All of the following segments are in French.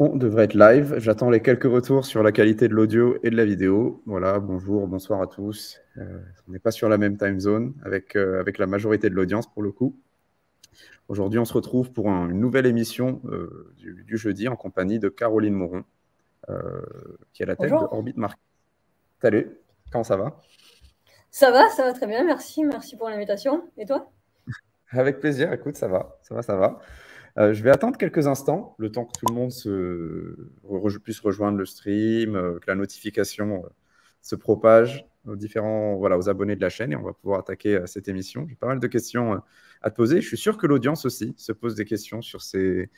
On devrait être live. J'attends les quelques retours sur la qualité de l'audio et de la vidéo. Voilà, bonjour, bonsoir à tous. Euh, on n'est pas sur la même time zone avec, euh, avec la majorité de l'audience pour le coup. Aujourd'hui, on se retrouve pour une nouvelle émission euh, du, jeudi en compagnie de Caroline Moron, qui est la tête de Orbit Market. Salut, comment ça va? Ça va, ça va très bien, merci. Merci pour l'invitation. Et toi? Avec plaisir, écoute, ça va, ça va, ça va. Euh, je vais attendre quelques instants, le temps que tout le monde se, puisse rejoindre le stream, euh, que la notification euh, se propage aux différents, voilà, aux abonnés de la chaîne et on va pouvoir attaquer cette émission. J'ai pas mal de questions à te poser. Je suis sûr que l'audience aussi se pose des questions sur ces,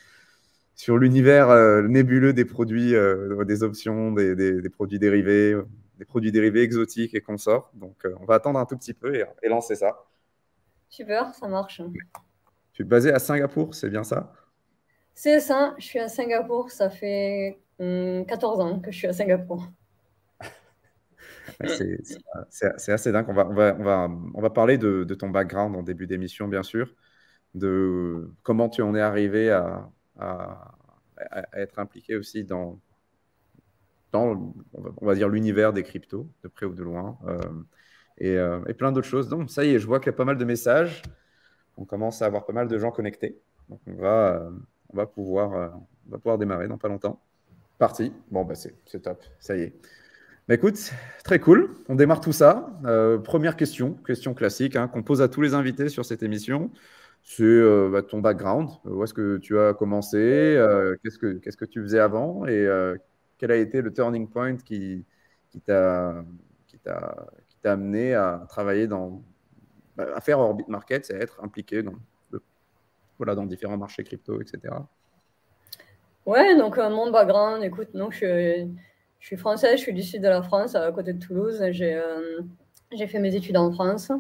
sur l'univers nébuleux des produits, des options, des, produits dérivés, des produits dérivés exotiques et consorts. Donc, on va attendre un tout petit peu et, et lancer ça. Super, ça marche. Tu es basé à Singapour, c'est bien ça? C'est ça, je suis à Singapour, ça fait 14 hum, ans que je suis à Singapour. c'est assez dingue. On va, on va, on va, parler de, ton background en début d'émission, bien sûr, de comment tu en es arrivé à, être impliqué aussi dans, dans on va dire, l'univers des cryptos, de près ou de loin, euh, et, euh, et, plein d'autres choses. Donc, ça y est, je vois qu'il y a pas mal de messages on commence à avoir pas mal de gens connectés. Donc on va, euh, on va, pouvoir, euh, va pouvoir démarrer dans pas longtemps. Parti. Bon, bah c'est top. Ça y est. Bah, écoute, très cool. On démarre tout ça. Euh, première question, question classique hein, qu'on pose à tous les invités sur cette émission. C'est bah, ton background. Où est-ce que tu as commencé Qu'est-ce que tu faisais avant Et quel a été le turning point qui, qui t'a amené à travailler dans, à faire Orbit Market, c'est être impliqué dans, voilà, dans différents marchés crypto, etc. Ouais, donc euh, mon background, écoute, non, je, suis française, je suis du sud de la France, à côté de Toulouse. J'ai euh, j'ai fait mes études en France.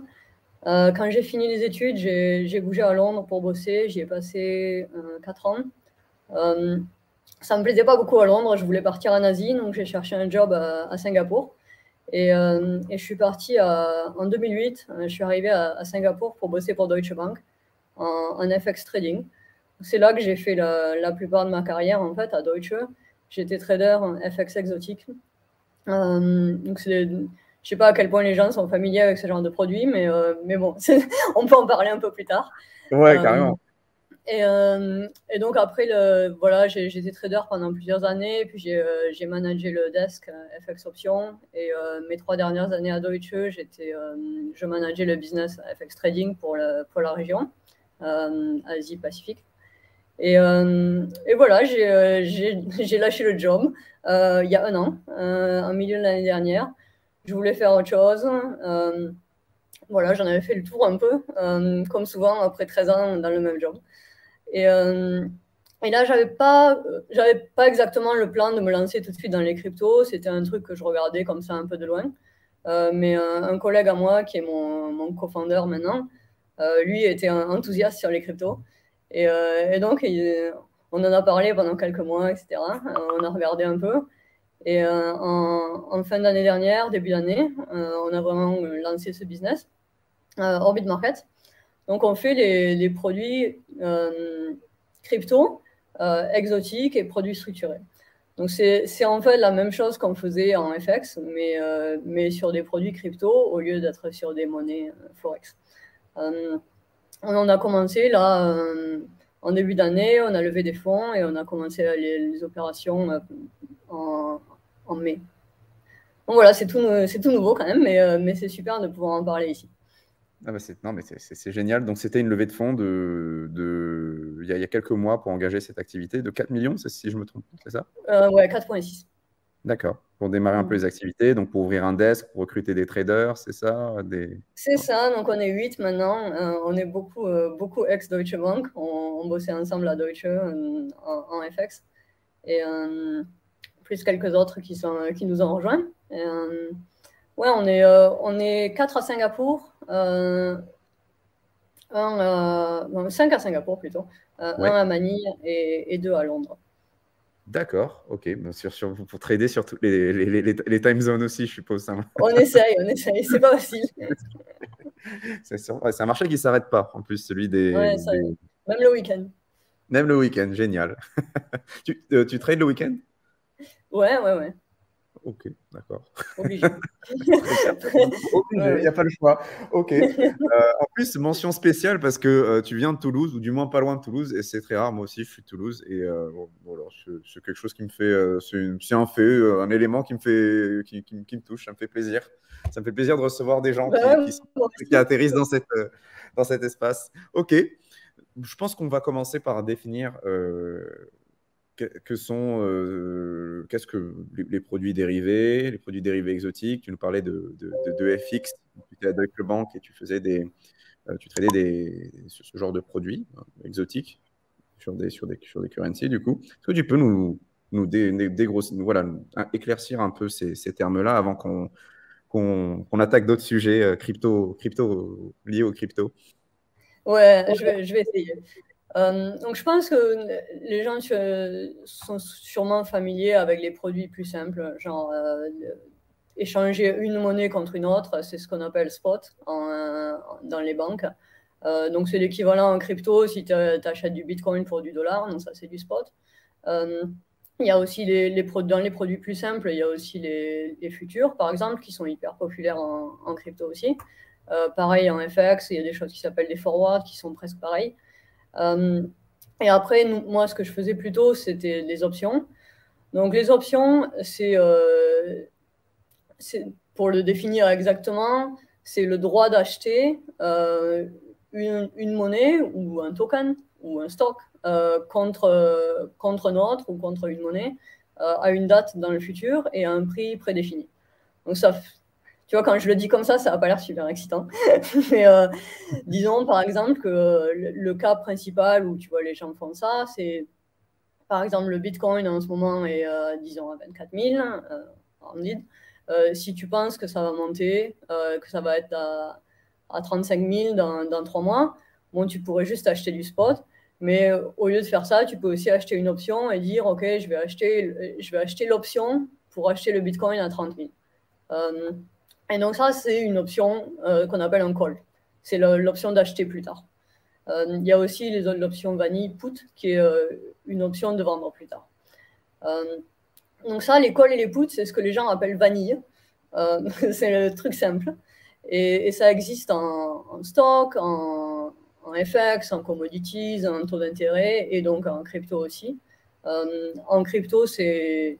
Euh, quand j'ai fini les études, j'ai bougé à Londres pour bosser. J'y ai passé 4 ans. ça me plaisait pas beaucoup à Londres. Je voulais partir en Asie, donc j'ai cherché un job à Singapour. Euh, et, je suis partie en 2008, euh, je suis arrivée à, Singapour pour bosser pour Deutsche Bank en, FX trading. C'est là que j'ai fait la, plupart de ma carrière en fait à Deutsche. J'étais trader en FX exotique. Euh, donc je ne sais pas à quel point les gens sont familiers avec ce genre de produits, mais, mais bon, on peut en parler un peu plus tard. Ouais, carrément. Euh, et, donc après, le, voilà, j'ai été trader pendant plusieurs années, puis j'ai euh, managé le desk euh, FX Options. Et mes trois dernières années à Deutsche, je manageais le business FX Trading pour, pour la région, Asie-Pacifique. Et, et, voilà, j'ai lâché le job il y a un an, en milieu de l'année dernière. Je voulais faire autre chose. voilà, j'en avais fait le tour un peu, comme souvent après 13 ans dans le même job. Et, euh, et là, j'avais pas, pas exactement le plan de me lancer tout de suite dans les cryptos. C'était un truc que je regardais comme ça un peu de loin. Euh, mais un, collègue à moi, qui est mon, mon co-founder maintenant, euh, lui était enthousiaste sur les cryptos. Et, et donc, on en a parlé pendant quelques mois, etc. on a regardé un peu. Et en, en, fin d'année dernière, début d'année, on a vraiment lancé ce business, Orbit Market. Donc, on fait les, produits euh, crypto, euh, exotiques et produits structurés. Donc, c'est en fait la même chose qu'on faisait en FX, mais, euh, mais sur des produits crypto au lieu d'être sur des monnaies Forex. on en a commencé là en début d'année, on a levé des fonds et on a commencé les, opérations en, mai. Donc voilà, c'est tout, tout, nouveau quand même, mais, mais c'est super de pouvoir en parler ici. Ah bah non, mais c'est génial. Donc, c'était une levée de fonds de, de il, y a, quelques mois pour engager cette activité de 4 millions, si je me trompe, c'est ça? Euh, Ouais, 4,6. D'accord. Pour démarrer un peu les activités, donc pour ouvrir un desk, pour recruter des traders, c'est ça? Des... C'est ça. Donc, on est 8 maintenant. Euh, on est beaucoup, euh, beaucoup ex-Deutsche Bank. On, bossait ensemble à Deutsche euh, en, FX. Et plus quelques autres qui, sont, qui nous ont rejoints. ouais, on est, on est 4 à Singapour. Euh, un, euh, cinq à Singapour plutôt, euh, un à Manille et, deux à Londres. D'accord, ok. sur, sur, pour trader sur toutes les, les, les, time zones aussi, je suppose. Ça. On essaye, on essaye, c'est pas facile. c'est un marché qui ne s'arrête pas, en plus, celui des, Même le week-end. Même le week-end, génial. tu, euh, tu trades le week-end? Ouais, ouais, ouais. Ok, d'accord. Obligé. Il n'y a pas le choix. Ok. Euh, en plus, mention spéciale parce que euh, tu viens de Toulouse, ou du moins pas loin de Toulouse, et c'est très rare. Moi aussi, je suis de Toulouse. Et euh, c'est quelque chose qui me fait. c'est un fait, un élément qui me, fait, qui, qui, me touche. Ça me fait plaisir. Ça me fait plaisir de recevoir des gens qui, bah qui, atterrissent dans, cette, dans cet espace. Ok. Je pense qu'on va commencer par définir que sont euh, qu'est-ce que les, produits dérivés, les produits dérivés exotiques? Tu nous parlais de, de, FX, tu étais à Deutsche Bank et tu faisais des, euh, tu tradais des, ce genre de produits euh, exotiques sur des, sur des, sur des currencies du coup. Est-ce que tu peux nous, nous, voilà, éclaircir un peu ces, ces termes-là avant qu'on qu'on attaque d'autres sujets crypto, crypto liés aux crypto? Ouais, je vais, je vais essayer. Euh, donc je pense que les gens sont sûrement familiers avec les produits plus simples, genre euh, échanger une monnaie contre une autre, c'est ce qu'on appelle spot dans les banques. Euh, donc c'est l'équivalent en crypto si tu achètes du bitcoin pour du dollar, donc ça c'est du spot. il y a aussi dans les produits plus simples, il y a aussi les, les futurs, par exemple, qui sont hyper populaires en, en crypto aussi. pareil en FX, il y a des choses qui s'appellent des forwards qui sont presque pareilles. Euh, et après, moi, ce que je faisais plutôt, c'était les options. Donc, les options, c'est, euh, pour le définir exactement, c'est le droit d'acheter euh, une, monnaie ou un token ou un stock contre, contre un autre ou contre une monnaie à une date dans le futur et à un prix prédéfini. Donc, ça, tu vois, quand je le dis comme ça, ça n'a pas l'air super excitant. Mais euh, disons, par exemple, que le, cas principal où tu vois les gens font ça, c'est par exemple le Bitcoin en ce moment est, euh, disons, à 24 000 euh, en euh, si tu penses que ça va monter, que ça va être à, à 35 000 dans, dans 3 mois, bon, tu pourrais juste acheter du spot. Mais au lieu de faire ça, tu peux aussi acheter une option et dire, OK, je vais acheter, je vais acheter l'option pour acheter le Bitcoin à 30 000. Et donc ça, c'est une option euh, qu'on appelle un call. C'est l'option d'acheter plus tard. Euh, il y a aussi l'option vanille put, qui est euh, une option de vendre plus tard. donc ça, les calls et les puts, c'est ce que les gens appellent vanille. c'est le truc simple. Et, ça existe en, stock, en, en, FX, en commodities, en taux d'intérêt et donc en crypto aussi. en crypto, c'est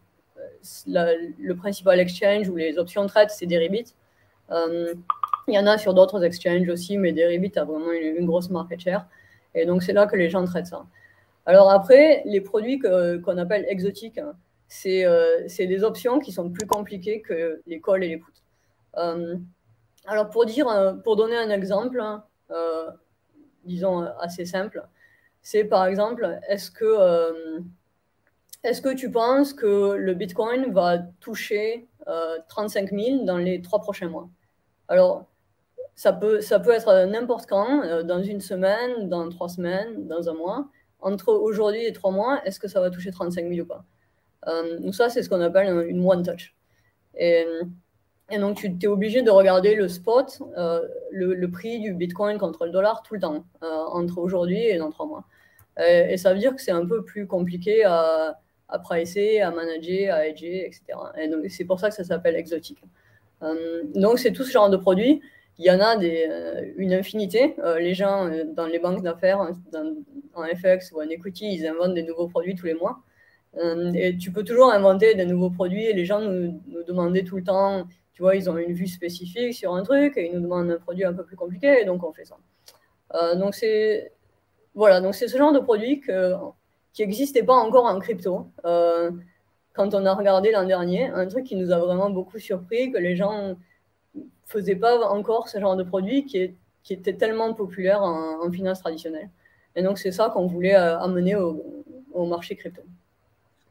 le principal exchange où les options traitent, c'est Deribit. Euh, il y en a sur d'autres exchanges aussi, mais Deribit a vraiment une, grosse market share. Et donc, c'est là que les gens traitent ça. Alors après, les produits qu'on appelle exotiques, hein, euh, c'est des options qui sont plus compliquées que les calls et les puts. Euh, alors pour, dire, pour donner un exemple, hein, disons assez simple, c'est par exemple, est-ce que, est-ce que tu penses que le Bitcoin va toucher 35 000 dans les trois prochains mois? Alors, ça peut, ça peut être n'importe quand, euh, dans une semaine, dans trois semaines, dans un mois. Entre aujourd'hui et trois mois, est-ce que ça va toucher 35 000 ou pas? Euh, ça, c'est ce qu'on appelle une one touch. Et, et donc, tu es obligé de regarder le spot, euh, le, prix du Bitcoin contre le dollar tout le temps, entre aujourd'hui et dans trois mois. Et, ça veut dire que c'est un peu plus compliqué à, à pricer, à manager, à hedger, etc. Et donc, c'est pour ça que ça s'appelle exotique. Euh, donc, c'est tout ce genre de produits. Il y en a euh, une infinité. Euh, les gens dans les banques d'affaires, en FX ou en equity, ils inventent des nouveaux produits tous les mois. et tu peux toujours inventer des nouveaux produits et les gens nous, nous demandaient tout le temps, tu vois, ils ont une vue spécifique sur un truc et ils nous demandent un produit un peu plus compliqué et donc on fait ça. donc c'est voilà, donc c'est ce genre de produit que, qui n'existait pas encore en crypto quand on a regardé l'an dernier, un truc qui nous a vraiment beaucoup surpris, que les gens faisaient pas encore ce genre de produit qui, qui était tellement populaire en, finance traditionnelle. Et donc c'est ça qu'on voulait euh, amener au, marché crypto.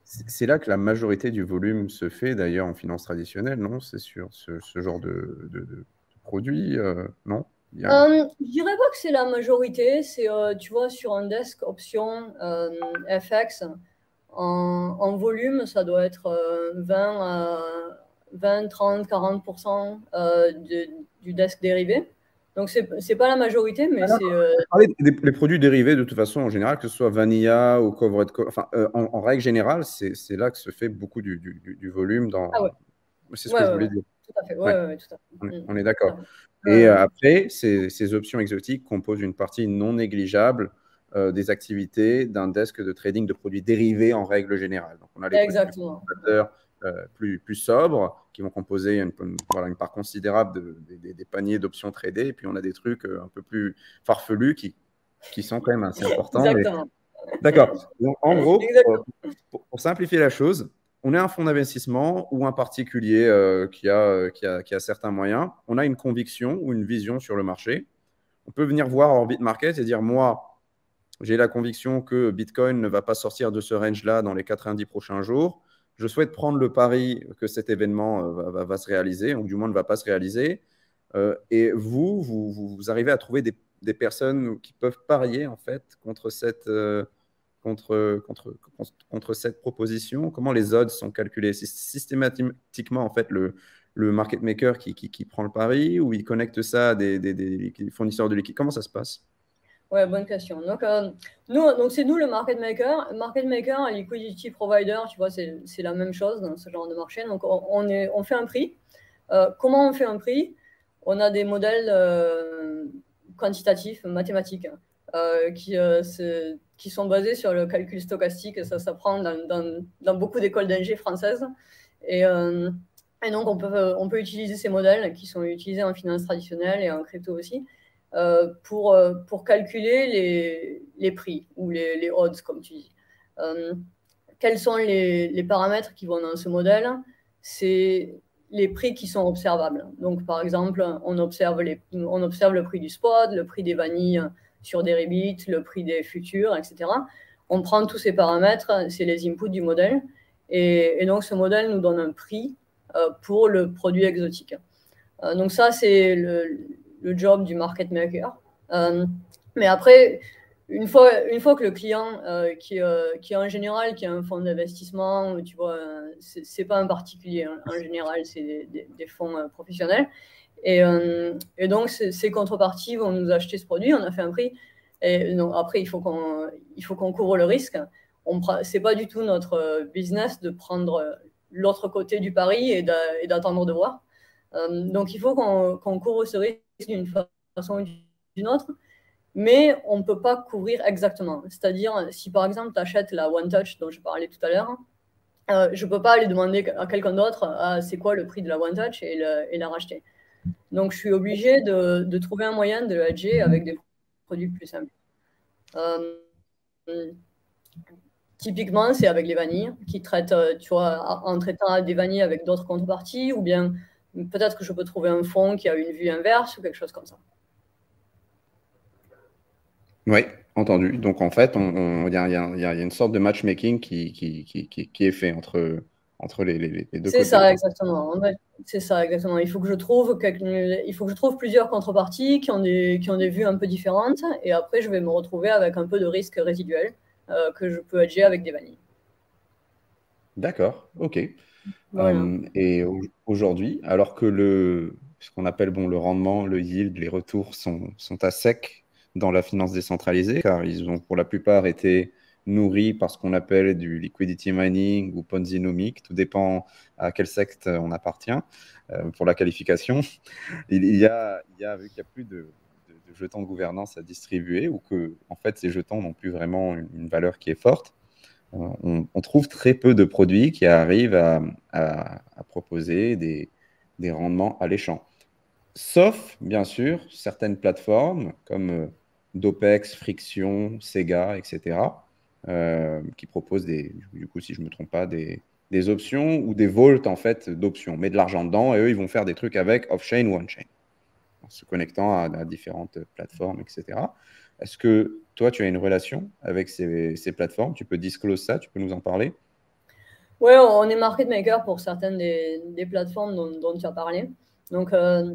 C'est là que la majorité du volume se fait d'ailleurs en finance traditionnelle, non? C'est sur ce, genre de, de, produit, euh, non? Je euh, Je dirais pas que c'est la majorité. C'est, tu vois, sur un desk option FX, en, volume, ça doit être 20, 20 30, 40% du desk dérivé. Donc, ce n'est pas la majorité, mais c'est. Euh... Les, produits dérivés, de toute façon, en général, que ce soit vanilla ou covered, enfin, euh, en, règle générale, c'est là que se fait beaucoup du, du, volume dans. Ah ouais. C'est ce que je voulais dire. Tout à fait. Ouais, tout à fait. On, est, d'accord. Et euh, après, ces, ces, options exotiques composent une partie non négligeable euh, des activités d'un desk de trading de produits dérivés en règle générale. Donc, on a les Exactement. Euh, plus, plus sobres qui vont composer une, voilà, une part considérable de, des paniers d'options tradées. Et puis on a des trucs euh, un peu plus farfelus qui, qui sont quand même assez importants. D'accord. En gros, pour, simplifier la chose, on est un fonds d'investissement ou un particulier euh, qui, a, qui, a, qui, a, certains moyens. On a une conviction ou une vision sur le marché. On peut venir voir Orbit Market et dire moi, j'ai la conviction que Bitcoin ne va pas sortir de ce range-là dans les 90 prochains jours je souhaite prendre le pari que cet événement euh, va, se réaliser, ou du moins ne va pas se réaliser. Euh, et vous, vous, arrivez à trouver des, personnes qui peuvent parier en fait contre cette, euh, contre, contre, contre cette proposition? Comment les odds sont calculés? C'est systématiquement en fait le, le market maker qui, qui, prend le pari ou il connecte ça à des, des, fournisseurs de liquide Comment ça se passe? Ouais, bonne question. Donc, euh, nous, c'est nous le market maker. Market maker et liquidity provider, tu vois, c'est la même chose dans ce genre de marché. Donc, on, est, on fait un prix. Euh, comment on fait un prix? On a des modèles euh, quantitatifs, mathématiques, qui, qui sont basés sur le calcul stochastique. Ça s'apprend dans, beaucoup d'écoles d'ingé françaises. Et, et, donc, on peut, utiliser ces modèles qui sont utilisés en finance traditionnelle et en crypto aussi euh, pour, euh, calculer les, prix ou les, odds, comme tu dis. Euh, quels sont les, paramètres qui vont dans ce modèle? C'est les prix qui sont observables. Donc, par exemple, on observe, on observe le prix du spot, le prix des vanilles sur des rebits, le prix des futurs, etc. On prend tous ces paramètres, c'est les inputs du modèle, et, donc ce modèle nous donne un prix pour le produit exotique. donc ça, c'est le, job du market maker. Euh, mais après, une fois, une fois que le client, euh, qui, euh, qui en général, qui a un fonds d'investissement, tu vois, c'est pas un particulier, hein. en général, c'est des, fonds professionnels. Et, et donc, ces contreparties vont nous acheter ce produit, on a fait un prix. Et après, il faut qu'on couvre le risque. C'est pas du tout notre business de prendre l'autre côté du pari et d'attendre de voir. donc, il faut qu'on couvre ce risque d'une façon ou d'une autre, mais on ne peut pas couvrir exactement. C'est-à-dire, si par exemple tu achètes la One Touch dont je parlais tout à l'heure, euh, je ne peux pas aller demander à quelqu'un d'autre ah, c'est quoi le prix de la One Touch et, la racheter. Donc je suis obligé de, trouver un moyen de le hedger avec des produits plus simples. Euh, typiquement, c'est avec les vanilles qui traitent, euh, tu vois, en traitant des vanilles avec d'autres contreparties ou bien Peut-être que je peux trouver un fond qui a une vue inverse ou quelque chose comme ça. Oui, entendu. Donc en fait, il y, a une sorte de matchmaking qui, est fait entre, entre les, les, deux. C'est ça, exactement. C'est ça, exactement. Il faut, que je trouve il faut que je trouve plusieurs contreparties qui ont, des, qui ont des vues un peu différentes et après, je vais me retrouver avec un peu de risque résiduel euh, que je peux agir avec des vanilles. D'accord, ok. Euh, et aujourd'hui, alors que le, ce qu'on appelle bon, le rendement, le yield, les retours sont, sont à sec dans la finance décentralisée, car ils ont pour la plupart été nourris par ce qu'on appelle du liquidity mining ou ponzinomique, tout dépend à quel secte on appartient euh, pour la qualification. Il, y a, vu qu'il n'y a plus de, jetons de gouvernance à distribuer ou que en fait ces jetons n'ont plus vraiment une valeur qui est forte, on, trouve très peu de produits qui arrivent à, proposer des, rendements alléchants. Sauf, bien sûr, certaines plateformes comme euh, Dopex, Friction, Sega, etc., euh, qui proposent des, du coup, si je me trompe pas, des, options ou des vaults en fait d'options, mais de l'argent dedans, et eux, ils vont faire des trucs avec off-chain ou on-chain, en se connectant à différentes plateformes, etc. Est-ce que toi, tu as une relation avec ces, plateformes? Tu peux disclose ça? Tu peux nous en parler? Oui, on est market maker pour certaines des, plateformes dont, tu as parlé. Donc, euh,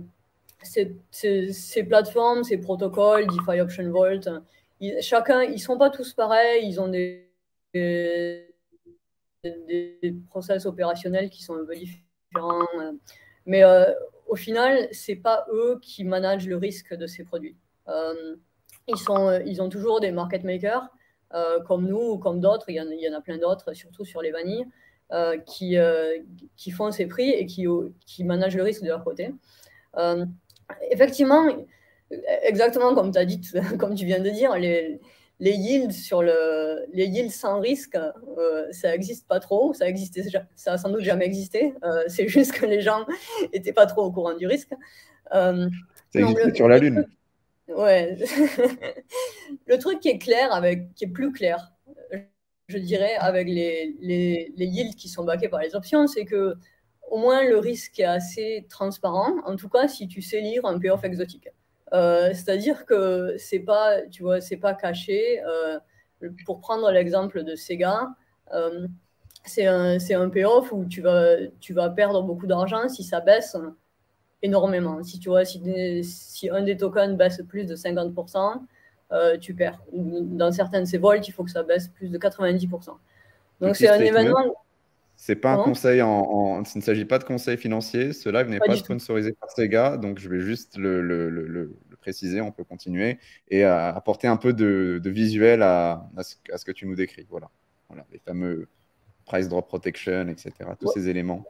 ces, plateformes, ces protocoles, DeFi Option Vault, chacun, ils sont pas tous pareils. Ils ont des, des, process opérationnels qui sont un peu différents. Mais euh, au final, c'est pas eux qui managent le risque de ces produits. ils, sont, ils ont toujours des market makers comme nous ou comme d'autres, il, il, y en a plein d'autres, surtout sur les vanilles, qui, qui font ces prix et qui, qui managent le risque de leur côté. effectivement, exactement comme, as dit, comme tu viens de dire, les, les yields sur le, les yields sans risque, euh, ça n'existe pas trop. Ça existait, ça a sans doute jamais existé. Euh, c'est juste que les gens n'étaient pas trop au courant du risque. Euh, ça existait sur la lune. Ouais. le truc qui est clair avec, qui est plus clair, je dirais, avec les, les, les yields qui sont backés par les options, c'est que au moins le risque est assez transparent. En tout cas, si tu sais lire un payoff exotique. Euh, c'est-à-dire que c'est pas, tu vois, c'est pas caché. Euh, pour prendre l'exemple de Sega, euh, c'est un, un payoff où tu vas, tu vas perdre beaucoup d'argent si ça baisse énormément. Si tu vois, si, si un des tokens baisse plus de 50%, tu perds. Dans certaines ces volts, il faut que ça baisse plus de 90%. Donc c'est un événement. C'est pas un conseil en, Il ne s'agit pas de conseil financier. Ce live n'est pas, sponsorisé par Sega, donc je vais juste le, préciser. On peut continuer et apporter un peu de, visuel à, ce, que tu nous décris. Voilà, voilà les fameux price drop protection, etc. Tous ces éléments.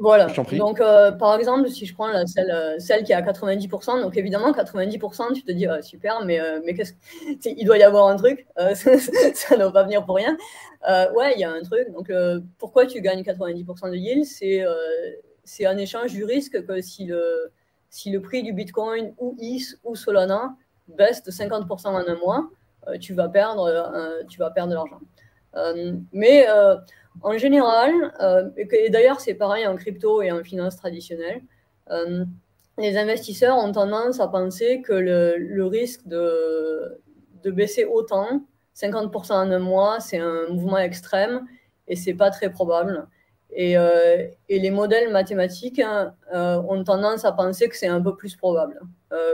Voilà. Donc, euh, par exemple, si je prends la, celle, euh, celle, qui est à 90%, donc évidemment, 90%, tu te dis, euh, super, mais, mais qu'est-ce il doit y avoir un truc, ça ne va pas venir pour rien. ouais, il y a un truc. Donc, pourquoi tu gagnes 90% de yield? C'est un échange du risque que si le, si le prix du Bitcoin ou ETH ou Solana baisse de 50% en un mois, tu vas perdre, tu vas perdre de l'argent. mais en général, euh, et d'ailleurs c'est pareil en crypto et en finance traditionnelle, euh, les investisseurs ont tendance à penser que le, risque de, de, baisser autant, 50% en un mois, c'est un mouvement extrême et c'est pas très probable. Et, euh, et, les modèles mathématiques hein, ont tendance à penser que c'est un peu plus probable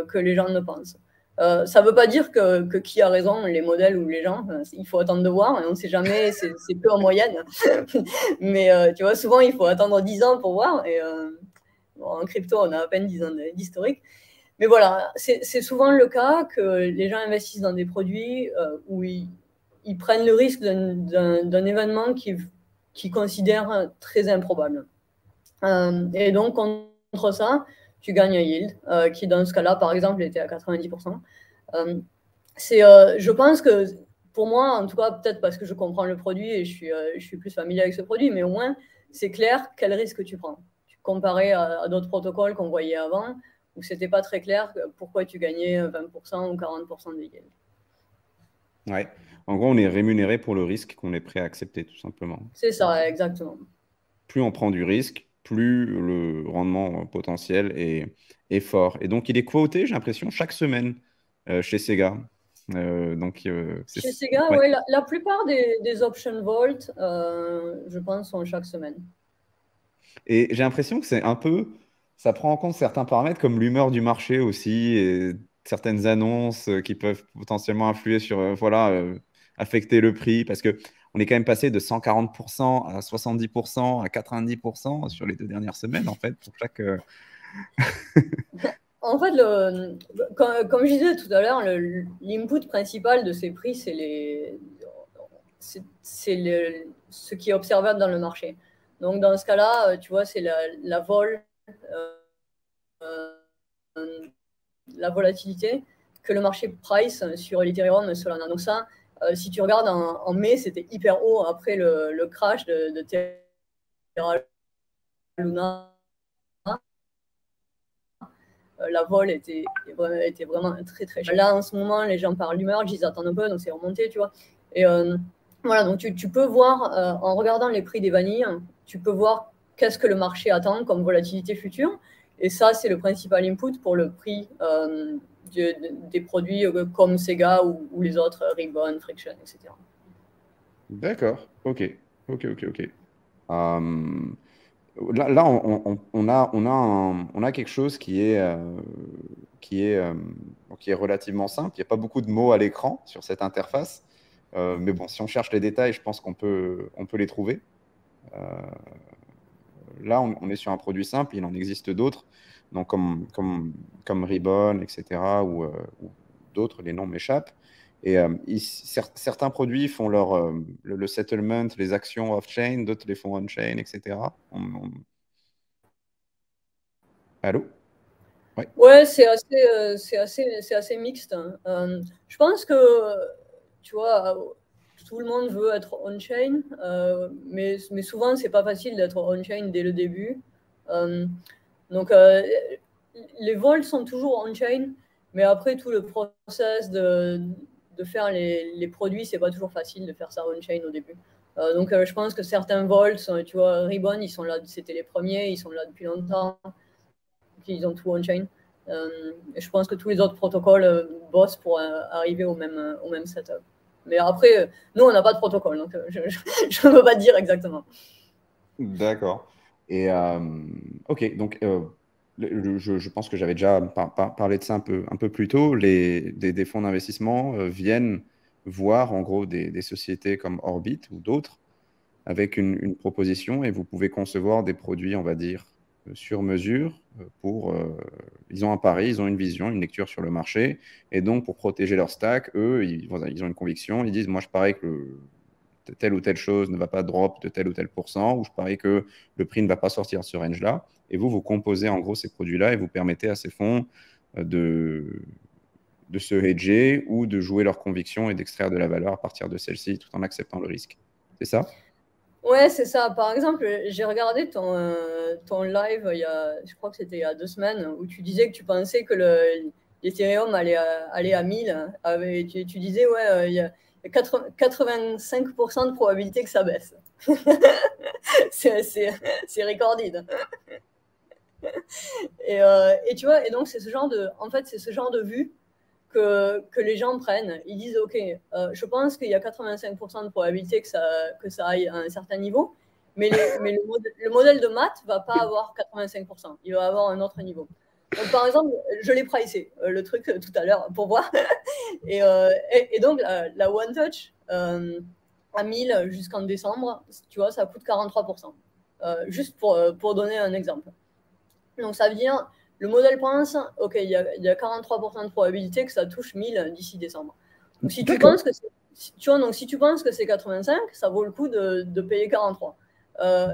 que les gens ne pensent. Euh, ça ne veut pas dire que, qui a raison, les modèles ou les gens. Il faut attendre de voir. on ne sait jamais, c'est peu en moyenne. Mais euh, tu vois, souvent, il faut attendre 10 ans pour voir. Et euh, en crypto, on a à peine 10 ans d'historique. Mais voilà, c'est souvent le cas que les gens investissent dans des produits où ils, prennent le risque d'un événement qu'ils qui considèrent très improbable. et donc, contre ça, tu gagnes un yield, euh, qui dans ce cas-là, par exemple, était à 90%. Euh, c'est, euh, je pense que pour moi, en tout cas, peut-être parce que je comprends le produit et je suis, je suis plus familier avec ce produit, mais au moins, c'est clair quel risque tu prends. Comparé à, à d'autres protocoles qu'on voyait avant, où c'était pas très clair pourquoi tu gagnais 20% ou 40% de yield. Ouais. En gros, on est rémunéré pour le risque qu'on est prêt à accepter, tout simplement. C'est ça, exactement. Plus on prend du risque, plus le rendement potentiel est, fort. Et donc, il est quoté, j'ai l'impression, chaque semaine euh, chez Sega. Euh, donc, euh, chez Sega, ouais. la, plupart des, option vault, je pense, sont chaque semaine. Et j'ai l'impression que c'est un peu, ça prend en compte certains paramètres comme l'humeur du marché aussi, et certaines annonces qui peuvent potentiellement influer sur, voilà, affecter le prix, parce que on est quand même passé de 140% à 70% à 90% sur les deux dernières semaines, en fait, pour chaque. Euh, en fait, comme, je disais tout à l'heure, l'input principal de ces prix, c'est les, c'est ce qui est observable dans le marché. Donc, dans ce cas-là, euh, tu vois, c'est la, vol, euh, la volatilité que le marché price sur l'Ethereum Solana. Donc, ça, euh, si tu regardes en, mai, c'était hyper haut après le, crash de, de, Terra Luna. Euh, la vol était, vraiment très très chère. Là, en ce moment, les gens parlent d'humeur, ils attendent un peu, donc c'est remonté, tu vois. Et euh, voilà, donc tu, peux voir, en regardant les prix des vanilles, tu peux voir qu'est-ce que le marché attend comme volatilité future. Et ça, c'est le principal input pour le prix des produits euh, comme Sega ou, les autres, euh, Ribbon, Friction, etc. D'accord, ok, ok, ok, ok. Là, on, a, quelque chose qui est, euh, qui, est, qui est relativement simple. Il n'y a pas beaucoup de mots à l'écran sur cette interface. mais bon, si on cherche les détails, je pense qu'on peut, on peut les trouver. Là, on, est sur un produit simple, il en existe d'autres, donc comme, comme, comme Ribbon, etc., ou, d'autres, les noms m'échappent. Et certains produits font leur, le, settlement, les actions off-chain, d'autres les font on-chain, etc. Allô? Ouais, c'est assez, c'est assez, c'est assez mixte. Hein. je pense que, tu vois, tout le monde veut être on-chain, euh, mais, mais souvent, c'est pas facile d'être on-chain dès le début. Euh, donc, euh, les vols sont toujours on-chain, mais après, tout le process de, faire les, les produits, c'est pas toujours facile de faire ça on-chain au début. donc, je pense que certains vols, tu vois, Ribbon, ils sont là, c'était les premiers, ils sont là depuis longtemps, ils ont tout on-chain. je pense que tous les autres protocoles bossent pour arriver au même, au même setup. Mais après, euh, nous, on n'a pas de protocole, donc euh, je ne peux pas dire exactement. D'accord. Et euh, ok, donc je, pense que j'avais déjà parlé de ça un peu, un peu plus tôt. Les, des, fonds d'investissement viennent voir en gros des, sociétés comme Orbit ou d'autres avec une, une, proposition et vous pouvez concevoir des produits, on va dire, sur mesure euh, pour. Euh, ils ont un pari, ils ont une vision, une lecture sur le marché. Et donc, pour protéger leur stack, eux, ils, ont une conviction. Ils disent Moi, je parie que telle ou telle chose ne va pas drop de tel ou tel pourcent, ou je parie que le prix ne va pas sortir ce range-là. Et vous, vous composez en gros ces produits-là et vous permettez à ces fonds euh, de, de se hedger ou de jouer leur conviction et d'extraire de la valeur à partir de celle-ci tout en acceptant le risque. C'est ça? Ouais, c'est ça. Par exemple, j'ai regardé ton, euh, ton live, il y a, je crois que c'était il y a deux semaines, où tu disais que tu pensais que l'Ethereum allait, à, aller à 1000. Ah, tu, disais, ouais, euh, il y a 85% de probabilité que ça baisse. c'est recorded. Et, euh, et, tu vois, et donc c'est ce genre de, en fait, c'est ce genre de vue que, les gens prennent. Ils disent, OK, euh, je pense qu'il y a 85% de probabilité que ça, que ça aille à un certain niveau, mais, mais le, modèle, de maths ne va pas avoir 85%, il va avoir un autre niveau. Par exemple, je l'ai pricé, euh, le truc euh, tout à l'heure, pour voir. et, donc, la, One Touch, à 1000 jusqu'en décembre, tu vois, ça coûte 43%. juste pour, pour donner un exemple. Donc, ça veut dire le modèle pense, ok, il y a, 43% de probabilité que ça touche 1000 d'ici décembre. Donc si tu penses que tu vois, donc si tu penses que c'est 85, ça vaut le coup de, payer 43. Euh,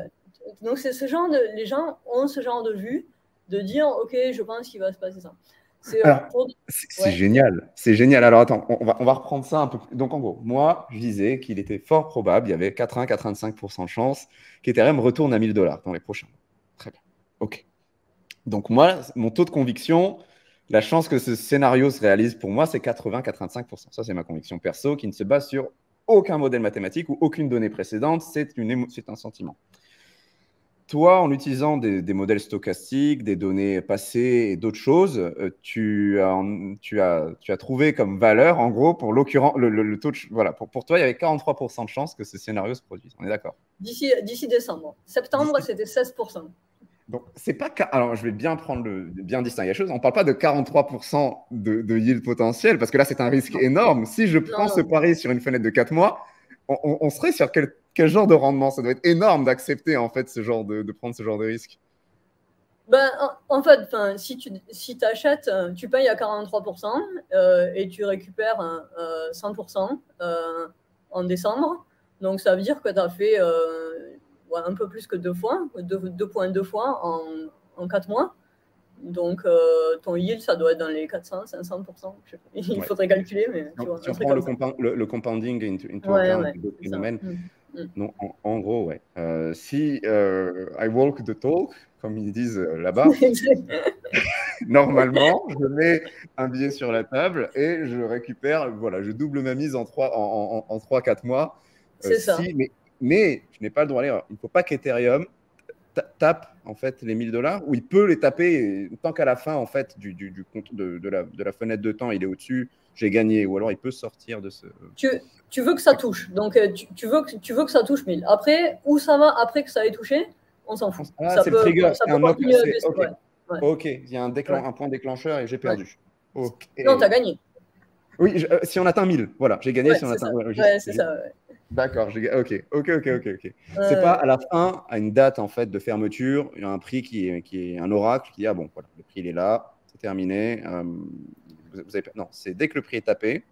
donc c'est ce genre de, les gens ont ce genre de vue de dire, ok, je pense qu'il va se passer ça. C'est génial, c'est génial. Alors attends, on va, on va reprendre ça un peu. Donc en gros, moi, je disais qu'il était fort probable, il y avait 80-85% de chance qu'Ethereum retourne à 1000 dollars dans les prochains mois. Très bien. Ok. Donc moi, mon taux de conviction, la chance que ce scénario se réalise pour moi, c'est 80-85%. Ça, c'est ma conviction perso qui ne se base sur aucun modèle mathématique ou aucune donnée précédente. C'est un sentiment. Toi, en utilisant des, modèles stochastiques, des données passées et d'autres choses, euh, tu as, tu, as, tu as trouvé comme valeur, en gros, pour l'occurrence, le, taux de, voilà, pour, pour toi, il y avait 43% de chance que ce scénario se produise. On est d'accord? D'ici décembre. Septembre, c'était 16%. Donc, c'est pas. Alors, je vais bien prendre le. bien distinguer la chose. On ne parle pas de 43% de, yield potentiel, parce que là, c'est un risque énorme. Si je prends ce pari sur une fenêtre de 4 mois, on, serait sur quel, genre de rendement? Ça doit être énorme d'accepter, en fait, ce genre de, prendre ce genre de risque. Ben, en, fait, si tu si achètes, euh, tu payes à 43% euh, et tu récupères 100% euh, en décembre. Donc, ça veut dire que tu as fait un peu plus que deux fois, deux, points deux fois en, en quatre mois. Donc, euh, ton yield, ça doit être dans les 400, 500%. Il faudrait calculer, mais tu, vois, prends le, le, compounding into, into ouais, account ouais, mm, mm. Non, en, gros, ouais. Euh, si euh, I walk the talk, comme ils disent là-bas, normalement, je mets un billet sur la table et je récupère, voilà, je double ma mise en 3-4 en, en, en, mois. C'est ça. Mais mais je n'ai pas le droit à l'erreur. Il ne faut pas qu'Ethereum tape en fait les 1000 dollars, ou il peut les taper tant qu'à la fin en fait du, du, compte de, la, de, la, fenêtre de temps il est au-dessus, j'ai gagné, ou alors il peut sortir de ce. Tu, tu veux que ça touche, donc euh, tu, tu, veux que, tu veux que ça touche 1000. Après, où ça va après que ça ait touché, on s'en fout. Ah, c'est le trigger, c'est un Ok, il y a un, un point déclencheur et j'ai perdu. Non, tu as gagné. Oui, euh, si on atteint 1000, voilà, j'ai gagné si on atteint. Ouais, c'est ça. D'accord, ok, ok, ok, ok, ok. C'est pas à la fin, à une date en fait de fermeture, il y a un prix qui est, qui est un oracle qui dit ah bon voilà, le prix il est là, c'est terminé. Euh, vous avez... Non, c'est dès que le prix est tapé,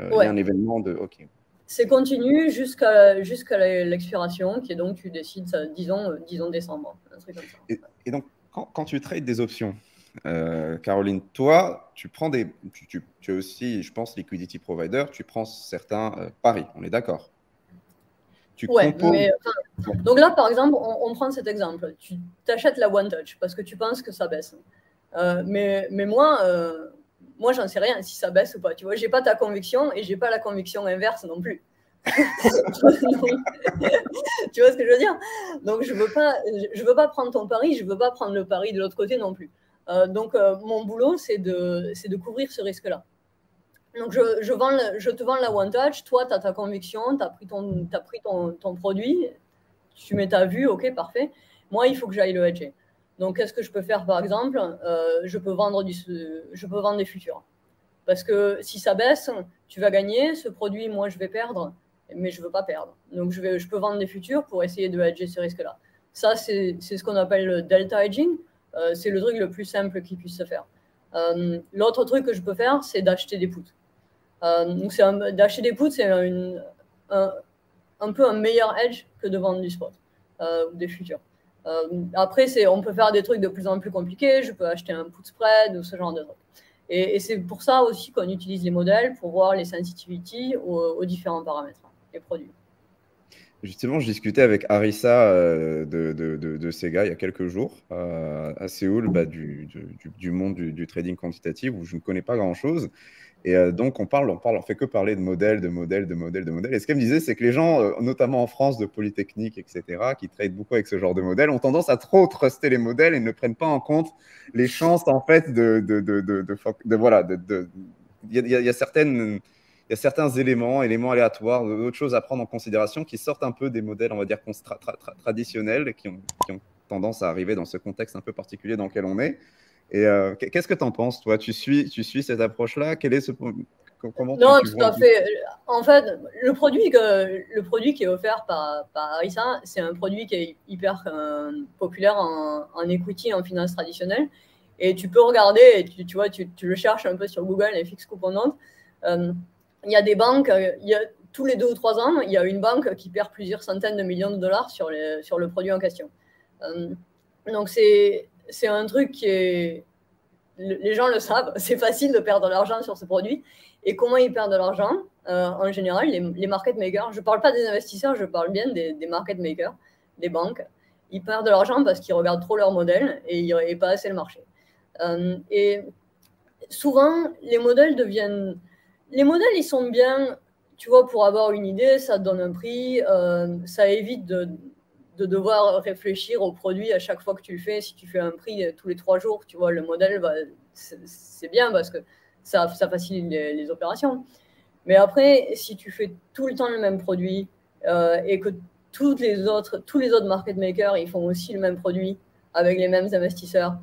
euh, il y a un événement de ok. C'est continu jusqu'à jusqu'à l'expiration, qui est donc tu décides, disons, euh, disons décembre, un truc comme ça. Et, et donc quand, quand, tu trades des options, Caroline, toi, tu prends des, tu, tu, tu, es aussi, je pense, liquidity provider, tu prends certains paris, on est d'accord? Ouais, mais, donc là, par exemple, on, prend cet exemple. Tu t'achètes la One Touch parce que tu penses que ça baisse. Euh, mais, mais moi, euh, moi, j'en sais rien si ça baisse ou pas. Tu vois, j'ai pas ta conviction et j'ai pas la conviction inverse non plus. tu vois ce que je veux dire? Donc, je veux pas, je veux pas prendre ton pari, je veux pas prendre le pari de l'autre côté non plus. Euh, donc, mon boulot, c'est de, c'est de couvrir ce risque-là. Donc, je, te vends la One Touch, toi, tu as ta conviction, tu as pris, ton, produit, tu mets ta vue, ok, parfait. Moi, il faut que j'aille le hedger. Donc, qu'est-ce que je peux faire, par exemple? Euh, je, peux vendre des futurs. Parce que si ça baisse, tu vas gagner, ce produit, moi, je vais perdre, mais je ne veux pas perdre. Donc, je peux vendre des futurs pour essayer de hedger ce risque-là. Ça, c'est ce qu'on appelle le delta hedging. Euh, c'est le truc le plus simple qui puisse se faire. Euh, l'autre truc que je peux faire, c'est d'acheter des puts. Euh, donc, d'acheter des puts, c'est un, peu un meilleur edge que de vendre du spot euh, ou des futurs. Euh, après, on peut faire des trucs de plus en plus compliqués. Je peux acheter un put spread ou ce genre de trucs. Et, c'est pour ça aussi qu'on utilise les modèles pour voir les sensitivities aux, différents paramètres et produits. Justement, je discutais avec Arissa de, Sega il y a quelques jours à Séoul bah, du, monde du, trading quantitatif où je ne connais pas grand-chose. Et euh, donc, on parle, on parle, on fait que parler de modèles, de modèles, de modèles, de modèles. Et ce qu'elle me disait, c'est que les gens, euh, notamment en France, de Polytechnique, etc., qui traitent beaucoup avec ce genre de modèles, ont tendance à trop truster les modèles et ne prennent pas en compte les chances, en fait, de, voilà, il y, a, certains éléments, éléments aléatoires, d'autres choses à prendre en considération qui sortent un peu des modèles, on va dire, traditionnels, qui qui ont tendance à arriver dans ce contexte un peu particulier dans lequel on est. Et euh, qu'est-ce que tu en penses, toi? Tu suis, tu suis cette approche-là? Quel est ce Comment Non, tout à fait. En fait, le produit, que, le produit qui est offert par, par Arisa, c'est un produit qui est hyper euh, populaire en, en equity, en finance traditionnelle. Et tu peux regarder, et tu, tu vois, tu, tu, le cherches un peu sur Google, FX Coupon euh, il y a des banques, il y a, tous les deux ou trois ans, il y a une banque qui perd plusieurs centaines de millions de dollars sur, les, sur le produit en question. donc, c'est c'est un truc qui est. Les gens le savent, c'est facile de perdre de l'argent sur ce produit. Et comment ils perdent de l'argent euh, En général, les, market makers, je ne parle pas des investisseurs, je parle bien des, market makers, des banques. Ils perdent de l'argent parce qu'ils regardent trop leur modèle et ne pas assez le marché. Euh, et souvent, les modèles deviennent. Les modèles, ils sont bien, tu vois, pour avoir une idée, ça donne un prix, euh, ça évite de, de devoir réfléchir au produit à chaque fois que tu le fais. Si tu fais un prix tous les trois jours, tu vois, le modèle, c'est bien parce que ça, ça facilite les, opérations. Mais après, si tu fais tout le temps le même produit euh, et que les autres, tous les autres market makers, ils font aussi le même produit avec les mêmes investisseurs,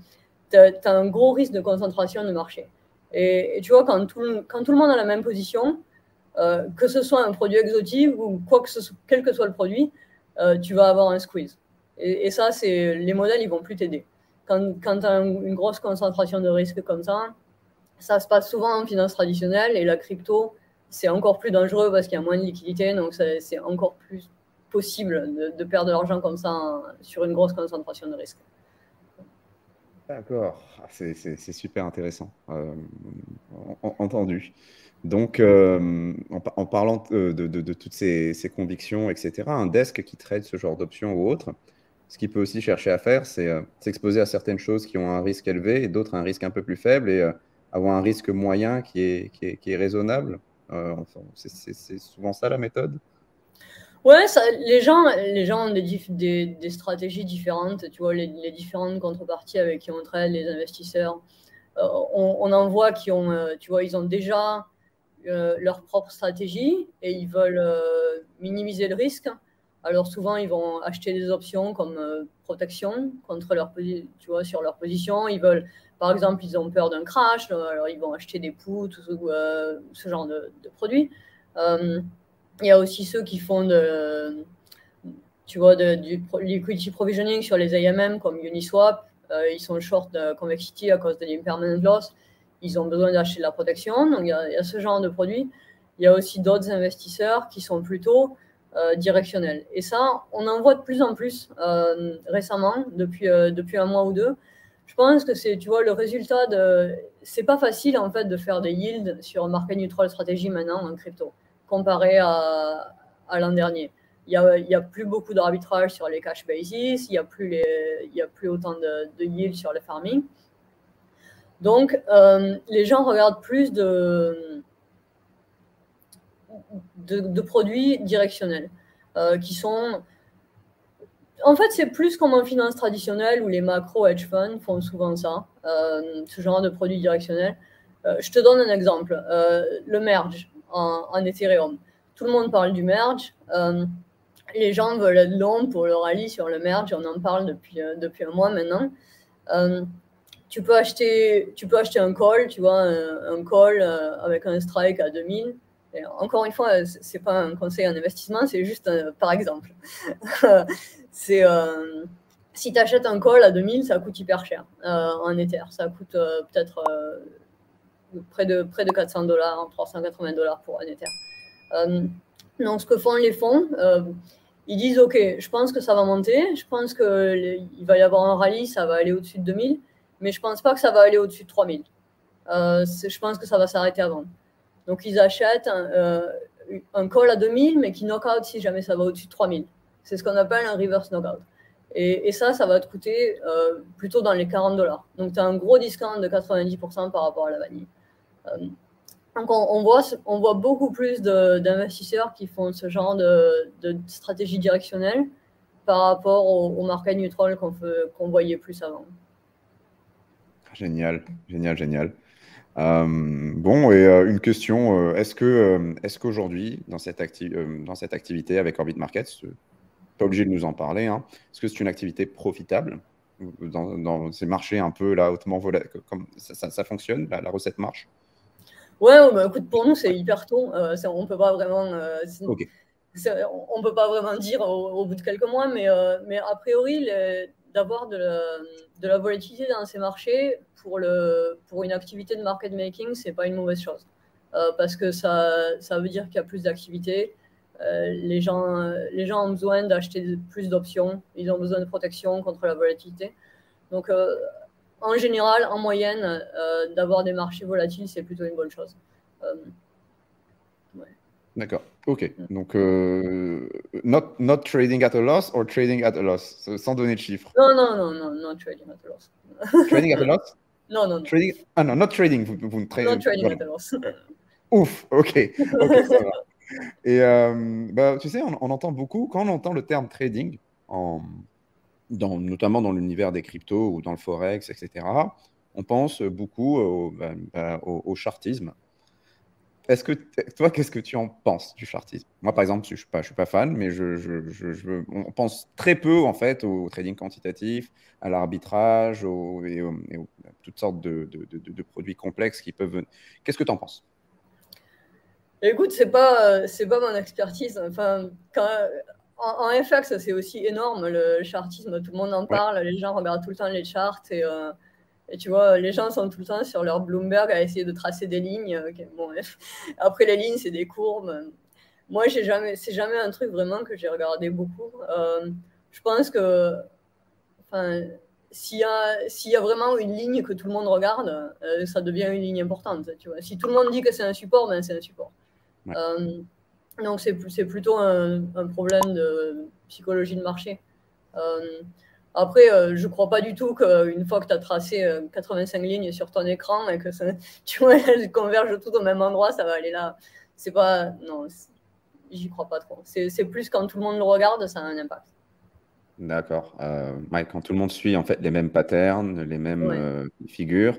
tu as, un gros risque de concentration de marché. Et, tu vois, quand tout, quand tout, le monde a la même position, euh, que ce soit un produit exotique ou quoi que ce soit, quel que soit le produit, euh, tu vas avoir un squeeze. Et, ça, c'est les modèles, ils vont plus t'aider. Quand, quand tu as une grosse concentration de risque comme ça, ça se passe souvent en finance traditionnelle et la crypto, c'est encore plus dangereux parce qu'il y a moins de liquidité, donc c'est encore plus possible de, perdre de l'argent comme ça sur une grosse concentration de risque. D'accord, ah, c'est super intéressant. Euh, entendu. Donc, euh, en, parlant euh, de, toutes ces, convictions, etc., un desk qui traite ce genre d'options ou autre, ce qu'il peut aussi chercher à faire, c'est euh, s'exposer à certaines choses qui ont un risque élevé et d'autres un risque un peu plus faible et avoir un risque moyen qui est, qui est, raisonnable. c'est souvent ça la méthode Ouais, les, gens, les gens ont des, stratégies différentes, tu vois, les, différentes contreparties avec qui on traite, les investisseurs. on, on, en voit qui ont, tu vois, ils ont déjà euh, leur propre stratégie et ils veulent euh, minimiser le risque. Alors souvent, ils vont acheter des options comme euh, protection contre leur, tu vois, sur leur position. Ils veulent, par exemple, ils ont peur d'un crash, alors ils vont acheter des puts ou ce genre de, produits. il y a aussi ceux qui font tu vois, du liquidity provisioning sur les AMM comme Uniswap. Ils sont short de convexity à cause de l'impermanent loss. Ils ont besoin d'acheter de la protection. Donc, il y, a, ce genre de produits. Il y a aussi d'autres investisseurs qui sont plutôt euh, directionnels. Et ça, on en voit de plus en plus euh, récemment, depuis, depuis un mois ou deux. Je pense que c'est, tu vois, le résultat de. C'est pas facile en fait de faire des yields sur market neutral stratégie maintenant en crypto, comparé à, l'an dernier il n'y a, a, plus beaucoup d'arbitrage sur les cash basis, il n'y a, plus a plus autant de, de yield sur le farming. Donc, euh, les gens regardent plus de, produits directionnels euh, qui sont. En fait, c'est plus comme en finance traditionnelle où les macro hedge funds font souvent ça, euh, ce genre de produits directionnels. je te donne un exemple le merge en, Ethereum. Tout le monde parle du merge les gens veulent être longs pour le rallye sur le merge, on en parle depuis un mois maintenant. Euh, tu, peux acheter, tu peux acheter un call, tu vois, un, call euh, avec un strike à 2000. Et encore une fois, ce n'est pas un conseil en investissement, c'est juste par exemple. c'est si tu achètes un call à 2000, ça coûte hyper cher en Ether. Ça coûte peut-être près, de, près de 400 dollars, 380 dollars pour un Ether. donc, ce que font les fonds, ils disent ok, je pense que ça va monter, je pense qu'il va y avoir un rallye, ça va aller au-dessus de 2000, mais je pense pas que ça va aller au-dessus de 3000. Euh, je pense que ça va s'arrêter avant. Donc ils achètent un, euh, call à 2000, mais qui knock out si jamais ça va au-dessus de 3000. C'est ce qu'on appelle un reverse knockout. Et, ça, ça va te coûter euh, plutôt dans les 40 dollars. Donc tu as un gros discount de 90% par rapport à la vanille. Donc on, voit, on voit beaucoup plus d'investisseurs qui font ce genre de, stratégie directionnelle par rapport au, au market neutral qu'on voyait plus avant. Génial, génial, génial. Euh, bon, et euh, une question, euh, est-ce que est-ce qu'aujourd'hui, dans, cette dans cette activité avec Orbit Markets, pas obligé de nous en parler, hein, est-ce que c'est une activité profitable? Dans, ces marchés un peu là hautement volatiles comme ça, ça, fonctionne, la recette marche? Ouais, bah, écoute, pour nous, c'est hyper tôt. On peut pas vraiment. On peut pas vraiment dire au, bout de quelques mois, mais, mais a priori, d'avoir de, la volatilité dans ces marchés pour, une activité de market making, c'est pas une mauvaise chose. parce que ça, veut dire qu'il y a plus d'activité. les, gens, les gens ont besoin d'acheter plus d'options. Ils ont besoin de protection contre la volatilité. Donc, en général, en moyenne, euh, d'avoir des marchés volatiles, c'est plutôt une bonne chose. Euh, D'accord. OK. Donc, euh, not, not trading at a loss or trading at a loss, sans donner de chiffres. Non, non, non, non, not trading at a loss. trading at a loss? Non, non, non. Trading... Ah non, not trading, vous, vous ne tradez Not trading at a loss. Ouf, OK. okay ça va. Et bah, tu sais, on, on, entend beaucoup, quand on entend le terme trading en, notamment dans l'univers des cryptos ou dans le forex, etc., on pense beaucoup au, bah, bah, chartisme. Est-ce que toi, qu'est-ce que tu en penses du chartisme Moi, par exemple, je ne suis, pas, je suis pas fan, mais je, je, on pense très peu en fait au trading quantitatif, à l'arbitrage et, à toutes sortes de, de, produits complexes qui peuvent. Qu'est-ce que tu en penses? Écoute, c'est pas c'est pas mon expertise. Enfin, quand, en, en, FX, c'est aussi énorme, le chartisme, tout le monde en parle, les gens regardent tout le temps les charts et, euh, et, tu vois, les gens sont tout le temps sur leur Bloomberg à essayer de tracer des lignes. bon, après, les lignes, c'est des courbes. Moi, j'ai jamais, c'est jamais un truc vraiment que j'ai regardé beaucoup. Euh, je pense que, enfin, s'il y, a, s'il y a vraiment une ligne que tout le monde regarde, euh, ça devient une ligne importante. Tu vois. Si tout le monde dit que c'est un support, ben c'est un support. Donc c'est plutôt un, problème de psychologie de marché. Euh, après, euh, je ne crois pas du tout qu'une fois que tu as tracé 85 euh, lignes sur ton écran et que ça, tu vois, elles convergent toutes au même endroit, ça va aller là. C'est pas. Non, j'y crois pas trop. C'est plus quand tout le monde le regarde, ça a un impact. D'accord. Mike, quand tout le monde suit en fait les mêmes patterns, les mêmes figures,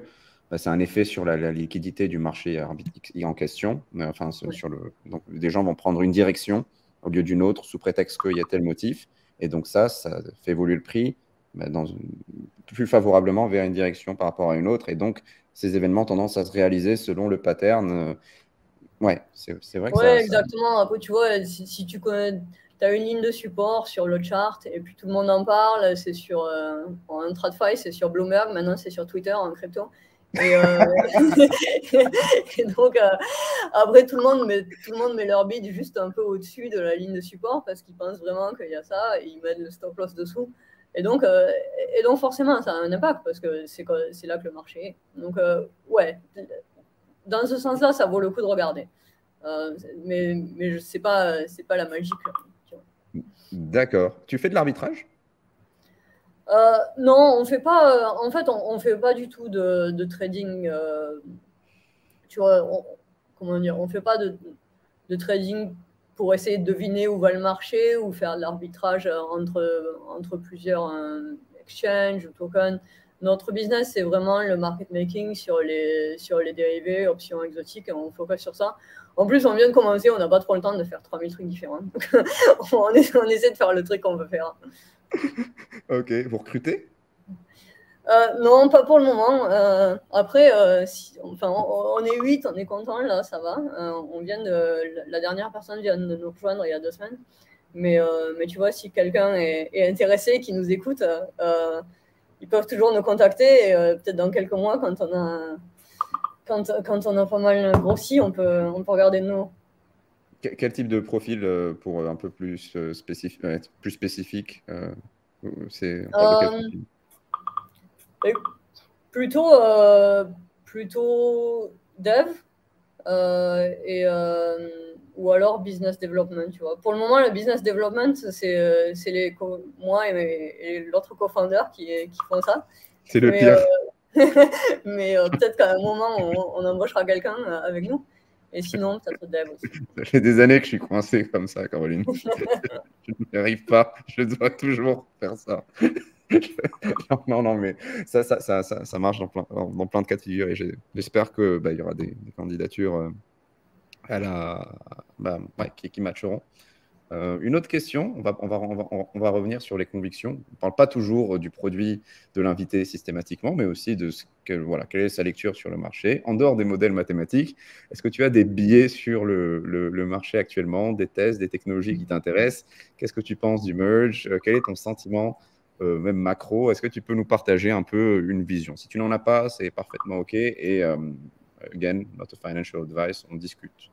bah, c'est un effet sur la, liquidité du marché en question. Enfin, sur le, donc, des gens vont prendre une direction au lieu d'une autre sous prétexte qu'il y a tel motif. Et donc ça, ça fait évoluer le prix bah, plus favorablement vers une direction par rapport à une autre. Et donc, ces événements ont tendance à se réaliser selon le pattern. Ouais, c'est vrai que ouais, exactement. Après, tu vois, si, tu connais, tu as une ligne de support sur le chart et puis tout le monde en parle, c'est sur euh, en TradFi, c'est sur Bloomberg, maintenant c'est sur Twitter en crypto. Et, euh, donc, euh, après, tout le, monde met, tout le monde met leur bid juste un peu au-dessus de la ligne de support parce qu'ils pensent vraiment qu'il y a ça et ils mettent le stop loss dessous. Et donc, euh, et donc forcément, ça a un impact parce que c'est là que le marché est. Donc, ouais, dans ce sens-là, ça vaut le coup de regarder. mais mais ce n'est pas, pas la magie. D'accord. Tu fais de l'arbitrage? Euh, non, on fait pas. Euh, en fait, on, fait pas du tout de, trading. Euh, tu vois, comment dire On fait pas de, trading pour essayer de deviner où va le marché ou faire de l'arbitrage entre entre plusieurs exchanges ou tokens. Notre business, c'est vraiment le market making sur les sur les dérivés, options exotiques, et on focus sur ça. En plus, on vient de commencer, on n'a pas trop le temps de faire 3000 trucs différents. on essaie de faire le truc qu'on veut faire. ok, vous recrutez? Euh, non, pas pour le moment. Euh, après, euh, enfin, on, est 8, on est content, là, ça va. on vient de, la dernière personne vient de nous rejoindre il y a deux semaines. Mais, mais tu vois, si quelqu'un est, intéressé, qui nous écoute, ils peuvent toujours nous contacter. Peut-être dans quelques mois, quand on a, quand, quand on a pas mal grossi, on peut, on peut regarder de nous. Quel type de profil pour un peu plus, spécifique, plus spécifique c'est plutôt, plutôt dev et, ou alors business development. Tu vois. Pour le moment, le business development, c'est les moi et, l'autre co-founder qui, qui, font ça. C'est le pire. mais peut-être qu'à un moment, on, on embauchera quelqu'un avec nous. Et sinon, peut-être dev aussi. Ça fait des années que je suis coincé comme ça, Caroline. je n'y arrive pas. Je dois toujours faire ça. non, non, mais ça, ça, ça, ça, marche dans plein, dans plein de cas de figure et j'espère qu'il bah, y aura des, candidatures euh, à la, bah, qui, matcheront. Euh, une autre question, on va, on, va, on, va, revenir sur les convictions. On ne parle pas toujours du produit de l'invité systématiquement, mais aussi de voilà, quelle est sa lecture sur le marché. En dehors des modèles mathématiques, est-ce que tu as des biais sur le, le, marché actuellement, des thèses, des technologies qui t'intéressent? Qu'est-ce que tu penses du merge? Euh, Quel est ton sentiment, euh, même macro Est-ce que tu peux nous partager un peu une vision? Si tu n'en as pas, c'est parfaitement OK. Et, again, not a financial advice, on discute.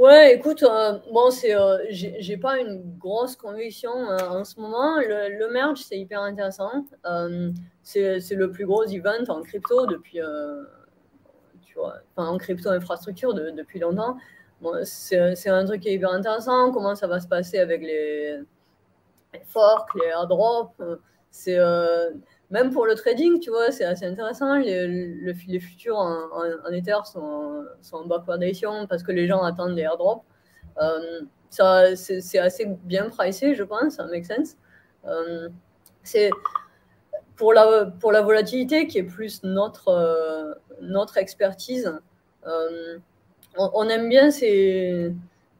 Ouais, écoute, euh, bon, c'est, euh, j'ai pas une grosse conviction euh, en ce moment. Le, merge, c'est hyper intéressant. c'est le plus gros event en crypto depuis, tu enfin, en crypto infrastructure depuis longtemps. Bon, c'est un truc qui est hyper intéressant. Comment ça va se passer avec les, les forks, les airdrops. C'est même pour le trading, tu vois, c'est assez intéressant. Les, les futurs en, en, Ether sont, sont, en backwardation parce que les gens attendent les airdrops. Euh, ça, c'est assez bien pricé, je pense, ça make sense. Euh, c'est pour la, pour la volatilité qui est plus notre, euh, notre expertise. Euh, on, on, aime bien ces,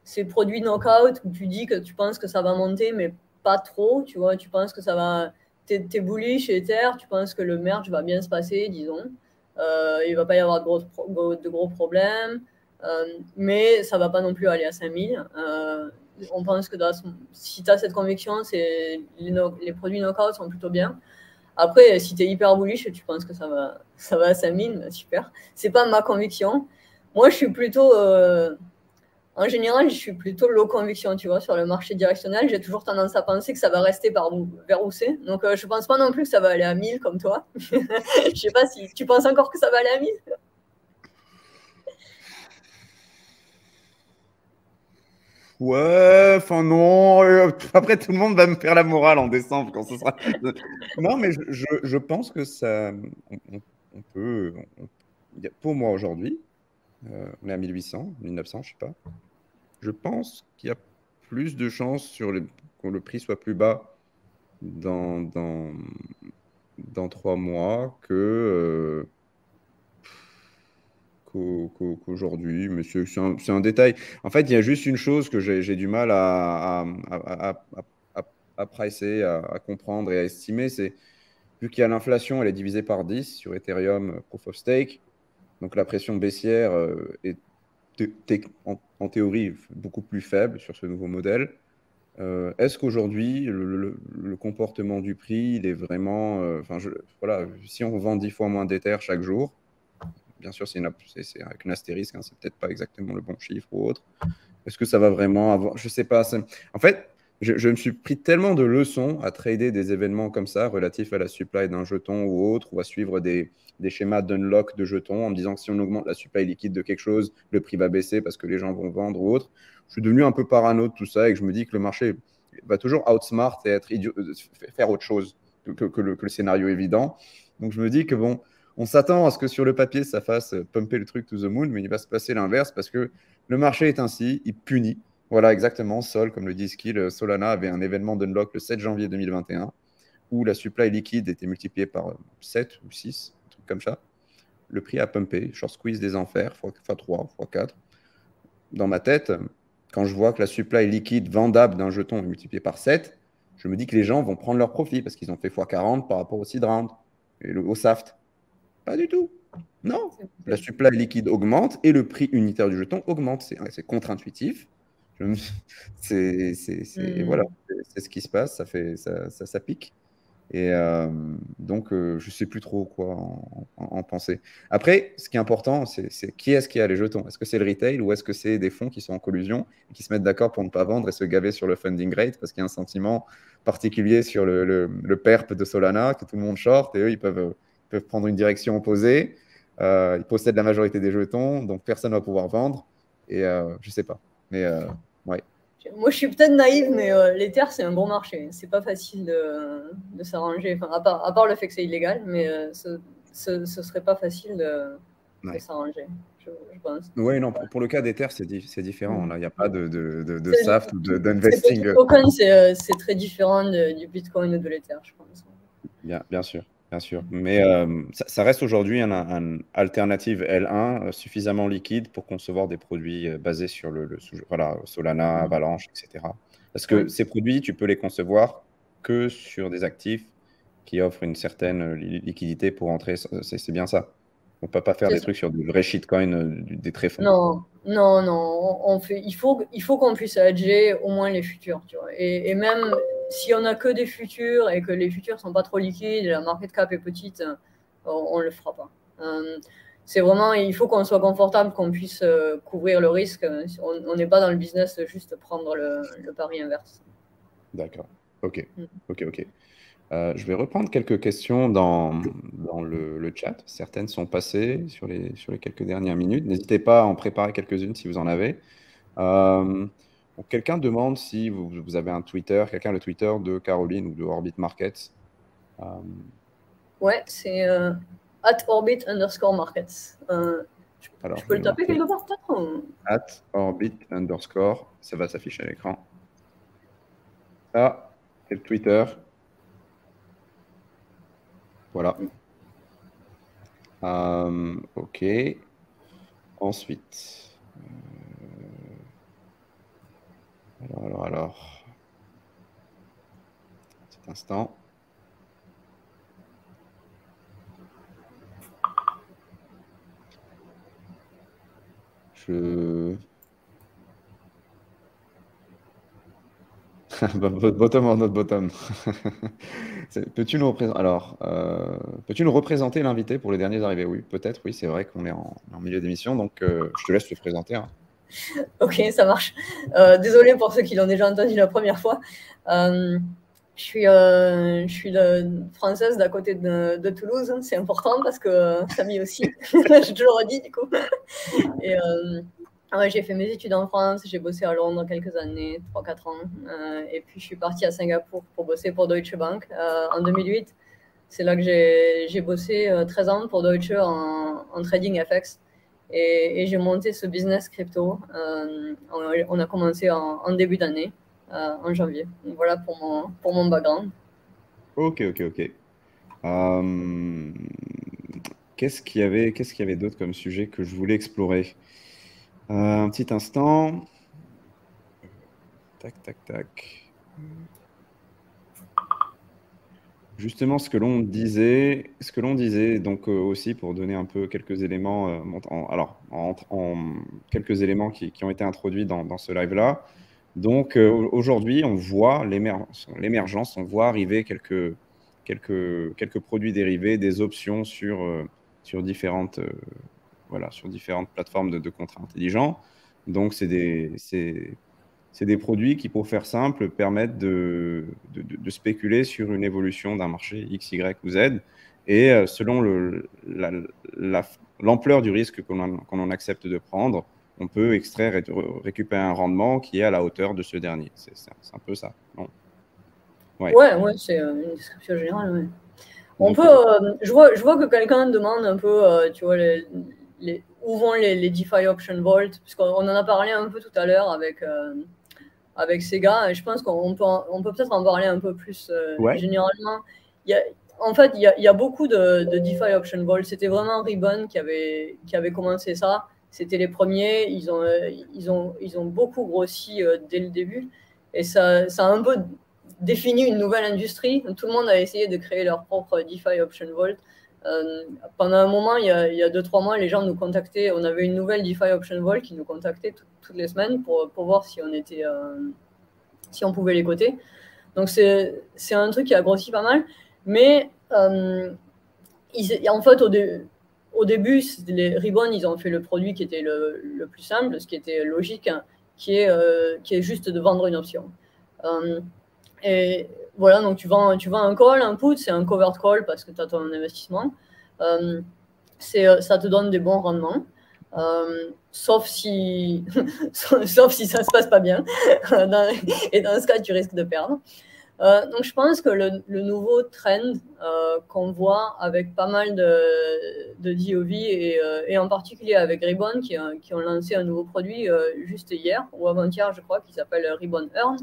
ces produits knockout où tu dis que tu penses que ça va monter, mais pas trop, tu vois, tu penses que ça va tu es, bullish Ether, tu penses que le merge va bien se passer, disons. Euh, il va pas y avoir de gros, de gros problèmes, euh, mais ça va pas non plus aller à 5000. Euh, on pense que si tu as cette conviction, les, les, produits knockout sont plutôt bien. Après, si tu es hyper bullish et tu penses que ça va, ça va à 5000, ben, super. Ce n'est pas ma conviction. Moi, je suis plutôt en général, je suis plutôt low conviction, tu vois, sur le marché directionnel. J'ai toujours tendance à penser que ça va rester par vers où c'est. Donc, euh, je ne pense pas non plus que ça va aller à 1000 comme toi. je ne sais pas si tu penses encore que ça va aller à 1000. Ouais, enfin non. Euh, après, tout le monde va me faire la morale en décembre quand ce sera. non, mais je, pense que ça. On, peut. pour moi aujourd'hui, euh, on est à 1800, 1900, je sais pas. Je pense qu'il y a plus de chances sur le, que le prix soit plus bas dans, dans, dans trois mois que euh, qu'aujourd'hui. Monsieur, c'est un, détail. En fait, il y a juste une chose que j'ai du mal à, à, à, à à, comprendre et à estimer, c'est vu qu'il y a l'inflation, elle est divisée par 10 sur Ethereum Proof of Stake. Donc la pression baissière euh, est en, théorie beaucoup plus faible sur ce nouveau modèle. Euh, est-ce qu'aujourd'hui, le, comportement du prix, il est vraiment. Euh, enfin, voilà, si on vend 10 fois moins d'Ether chaque jour, bien sûr, c'est avec un astérisque, hein, c'est peut-être pas exactement le bon chiffre ou autre. Est-ce que ça va vraiment avoir. Je sais pas. En fait, je, me suis pris tellement de leçons à trader des événements comme ça, relatifs à la supply d'un jeton ou autre, ou à suivre des, schémas d'unlock de jetons en me disant que si on augmente la supply liquide de quelque chose, le prix va baisser parce que les gens vont vendre ou autre. Je suis devenu un peu parano de tout ça et que je me dis que le marché va toujours outsmart et être idiot, euh, faire autre chose que, que, le, scénario évident. Donc je me dis que bon, on s'attend à ce que sur le papier ça fasse pumper le truc to the moon, mais il va se passer l'inverse parce que le marché est ainsi, il punit. Voilà, exactement. Sol, comme le dit Skill, Solana avait un événement d'unlock le 7 janvier 2021 où la supply liquide était multipliée par 7 ou 6 comme ça. Le prix a pumpé, short squeeze des enfers, x3, x4. Dans ma tête, quand je vois que la supply liquide vendable d'un jeton est multipliée par 7, je me dis que les gens vont prendre leur profit parce qu'ils ont fait x40 par rapport au seed round et au SAFT. Pas du tout. Non, la supply liquide augmente et le prix unitaire du jeton augmente. C'est contre-intuitif. C'est voilà, c'est ce qui se passe, ça, fait, ça, ça pique. Et euh, donc, euh, je ne sais plus trop quoi en, penser. Après, ce qui est important, c'est qui est-ce qui a les jetons? Est-ce que c'est le retail ou est-ce que c'est des fonds qui sont en collusion et qui se mettent d'accord pour ne pas vendre et se gaver sur le funding rate parce qu'il y a un sentiment particulier sur le, le, PERP de Solana que tout le monde short et eux, ils peuvent, peuvent prendre une direction opposée. Euh, ils possèdent la majorité des jetons, donc personne ne va pouvoir vendre. Et je ne sais pas. Mais ouais. Moi, je suis peut-être naïve, mais euh, les terres, c'est un bon marché. C'est pas facile de, de s'arranger. Enfin, à part, à part, le fait que c'est illégal, mais euh, ce, ce, serait pas facile de, de s'arranger. Je, pense. Oui, non, pour, le cas des terres, c'est différent. Là, il n'y a pas de, de, SAFT ou d'investing. Euh, c'est très différent du Bitcoin ou de l'Ether, je pense. Bien, bien sûr. Bien sûr, mais euh, ça, reste aujourd'hui une alternative L1 euh, suffisamment liquide pour concevoir des produits euh, basés sur le, voilà, Solana, mmh. Avalanche, etc. Parce que ces produits, tu peux les concevoir que sur des actifs qui offrent une certaine liquidité pour entrer. C'est bien ça. On ne peut pas faire des trucs sur du vrai shitcoin, des très fonds. Non, non, non. On fait, il faut, il faut qu'on puisse hedger au moins les futurs. Tu vois. Et, et même si on a que des futurs et que les futurs sont pas trop liquides, la market cap est petite, on, ne le fera pas. Euh, c'est vraiment, il faut qu'on soit confortable, qu'on puisse euh, couvrir le risque. On n'est pas dans le business de juste prendre le, pari inverse. D'accord. Ok. Mm. Ok. Ok. Euh, je vais reprendre quelques questions dans, dans le, chat. Certaines sont passées sur les, sur les quelques dernières minutes. N'hésitez pas à en préparer quelques-unes si vous en avez. Quelqu'un demande si vous, avez un Twitter, quelqu'un le Twitter de Caroline ou de Orbit Markets. Euh... Ouais, c'est euh, at Orbit underscore Markets. Euh, Alors, je peux le taper quelque part At Orbit underscore, ça va s'afficher à l'écran. Ah, c'est le Twitter. Voilà. Ok. Ensuite. Alors, alors, alors. Petit instant. Je. bottom or not bottom? peux-tu nous représenter alors euh, peux-tu nous représenter l'invité pour les derniers arrivés? Oui, peut-être. Oui, c'est vrai qu'on est en, milieu d'émission, donc euh, je te laisse te présenter. Hein. ok, ça marche. Euh, désolé pour ceux qui l'ont déjà entendu la première fois. Euh, je suis, euh, je suis française d'à côté de, Toulouse. C'est important parce que Samy aussi. j'ai toujours dit du coup. Et j'ai fait mes études en France. J'ai bossé à Londres quelques années, 3-4 ans. et puis je suis partie à Singapour pour bosser pour Deutsche Bank en 2008. C'est là que j'ai bossé 13 ans pour Deutsche en, en trading FX. Et, j'ai monté ce business crypto. Euh, on, a commencé en, début d'année, euh, en janvier. voilà pour mon, pour mon background. Ok, ok, ok. Euh, qu'est-ce qu'il y avait, qu'est-ce qu'il y avait d'autre comme sujet que je voulais explorer? Un petit instant. Tac, tac, tac. Justement, ce que l'on disait, ce que l'on disait, donc euh, aussi pour donner un peu quelques éléments, euh, en, alors quelques éléments qui, ont été introduits dans, ce live-là. Donc euh, aujourd'hui, on voit l'émergence, on voit arriver quelques, produits dérivés, des options sur, différentes, plateformes de, contrats intelligents. Donc c'est c'est des produits qui, pour faire simple, permettent de, de, spéculer sur une évolution d'un marché X, Y ou Z. Et euh, selon l'ampleur du risque qu'on accepte de prendre, on peut extraire et récupérer un rendement qui est à la hauteur de ce dernier. C'est un peu ça, non? Ouais, ouais, c'est euh, une description générale. On peut, euh, je, vois, je vois que quelqu'un demande un peu, tu vois, les, les, où vont les, les DeFi Option Vault, puisqu'on en a parlé un peu tout à l'heure avec, avec ces gars. Et je pense qu'on peut, on peut peut-être en parler un peu plus euh, généralement. Il y a, en fait, il y, a, il y a beaucoup de, de, DeFi Option Vault. C'était vraiment Ribbon qui avait, qui avait commencé ça. C'était les premiers. Ils ont, euh, ils ont, ils ont beaucoup grossi euh, dès le début. Et ça, ça a un peu défini une nouvelle industrie. Tout le monde a essayé de créer leur propre DeFi Option Vault. Euh, pendant un moment, il y, a, il y a deux, trois mois, les gens nous contactaient. On avait une nouvelle DeFi Option Vault qui nous contactait toutes les semaines pour, pour voir si on, était, euh, si on pouvait les coter. Donc, c'est un truc qui a grossi pas mal. Mais euh, en fait, au, au début, les Ribbon, ils ont fait le produit qui était le, le plus simple, ce qui était logique, hein, qui, est, qui est juste de vendre une option. Voilà, donc tu vends, tu vends un call, un put, c'est un covered call parce que tu as ton investissement. Euh, euh, ça te donne des bons rendements. Euh, sauf si sauf si ça se passe pas bien et dans ce cas tu risques de perdre donc je pense que le, nouveau trend qu'on voit avec pas mal de, de DOV et, et, en particulier avec Ribbon qui, qui, ont lancé un nouveau produit juste hier ou avant-hier je crois qui s'appelle Ribbon Earn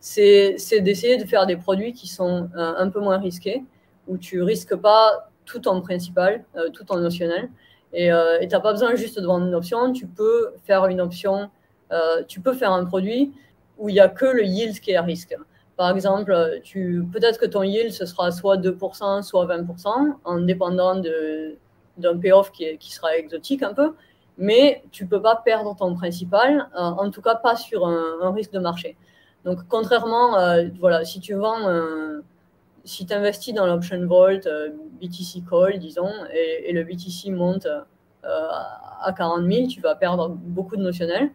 c'est d'essayer de faire des produits qui sont euh, un peu moins risqués, où tu risques pas tout en principal, euh, tout en notionnel. Et euh, tu n'as pas besoin juste de vendre une option, tu peux faire une option, tu peux faire un produit où il n'y a que le yield qui est à risque. Par exemple, peut-être que ton yield, ce sera soit 2%, soit 20%, en dépendant d'un payoff qui, qui, sera exotique un peu, mais tu ne peux pas perdre ton principal, en tout cas pas sur un risque de marché. Donc, contrairement, euh, voilà, si tu vends, euh, si tu investis dans l'option vault, euh, BTC call, disons, et, le BTC monte à 40 000, tu vas perdre beaucoup de notionnel.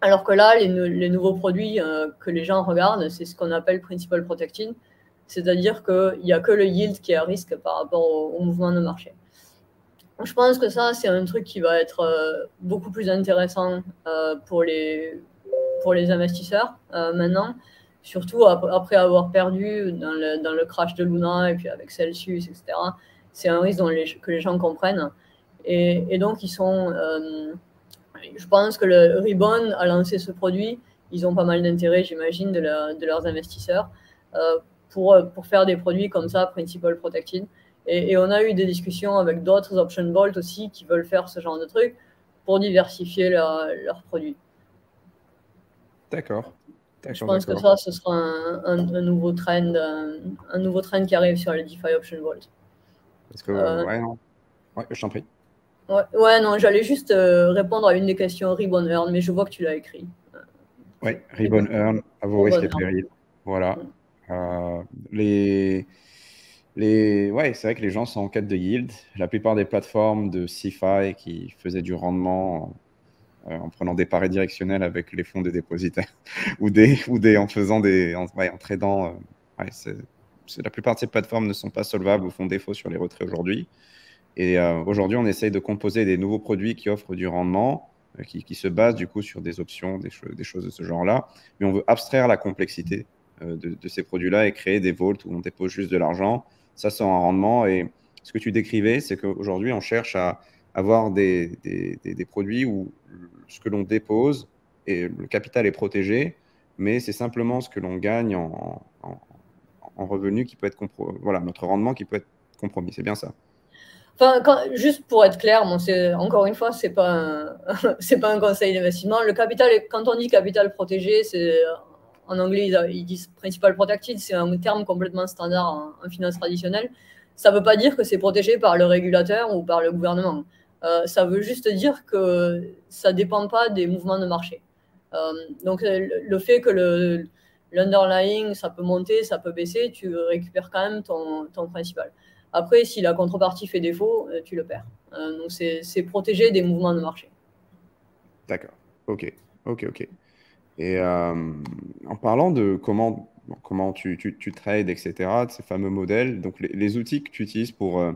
alors que là, les, nouveaux produits que les gens regardent, c'est ce qu'on appelle principal protecting, c'est-à-dire qu'il n'y a que le yield qui est à risque par rapport au, mouvement de marché. Je pense que ça, c'est un truc qui va être beaucoup plus intéressant pour les, pour les investisseurs euh, maintenant, surtout après avoir perdu dans le, dans le, crash de Luna et puis avec Celsius, etc. C'est un risque que les gens comprennent. Et, donc, ils sont. Euh, je pense que le Ribbon a lancé ce produit. Ils ont pas mal d'intérêt, j'imagine, de, leurs investisseurs euh, pour, pour faire des produits comme ça, Principal Protected. Et, on a eu des discussions avec d'autres option vault aussi qui veulent faire ce genre de trucs pour diversifier leurs produits. D'accord. Je pense que ça, ce sera un, nouveau trend, un, nouveau trend qui arrive sur les DeFi Option Vault. Parce que, euh, ouais, non. Ouais, je t'en prie. Ouais, non, j'allais juste euh, répondre à une des questions Ribbon Earn, mais je vois que tu l'as écrit. Oui, Ribbon Earn, à vos risques et périls. Voilà. Euh, les, les, ouais, c'est vrai que les gens sont en quête de yield. La plupart des plateformes de CeFi qui faisaient du rendement euh, en prenant des paris directionnels avec les fonds des dépositaires ou, des, ou des, en faisant des. En, ouais, en tradant. Euh, la plupart de ces plateformes ne sont pas solvables ou font défaut sur les retraits aujourd'hui. Et euh, aujourd'hui, on essaye de composer des nouveaux produits qui offrent du rendement, qui, qui, se basent du coup sur des options, des, des choses de ce genre-là. Mais on veut abstraire la complexité de, de, ces produits-là et créer des vaults où on dépose juste de l'argent. Ça, c'est un rendement. Et ce que tu décrivais, c'est qu'aujourd'hui, on cherche à avoir des, des, produits où ce que l'on dépose et le capital est protégé, mais c'est simplement ce que l'on gagne en, en, revenu qui peut être voilà notre rendement qui peut être compromis. C'est bien ça. Juste pour être clair, bon, encore une fois, c'est pas c'est pas un conseil d'investissement. Le capital, quand on dit capital protégé, en anglais, ils, disent principal protected, c'est un terme complètement standard en, finance traditionnelle. Ça ne veut pas dire que c'est protégé par le régulateur ou par le gouvernement. Euh, ça veut juste dire que ça ne dépend pas des mouvements de marché. Euh, donc le, fait que l'underlying, ça peut monter, ça peut baisser, tu récupères quand même ton, principal. Après, si la contrepartie fait défaut, tu le perds. donc c'est protégé des mouvements de marché. D'accord. Ok. Ok. Ok. Et euh, en parlant de comment, comment tu, tu, trades, etc., de ces fameux modèles, donc les, outils que tu utilises pour, euh,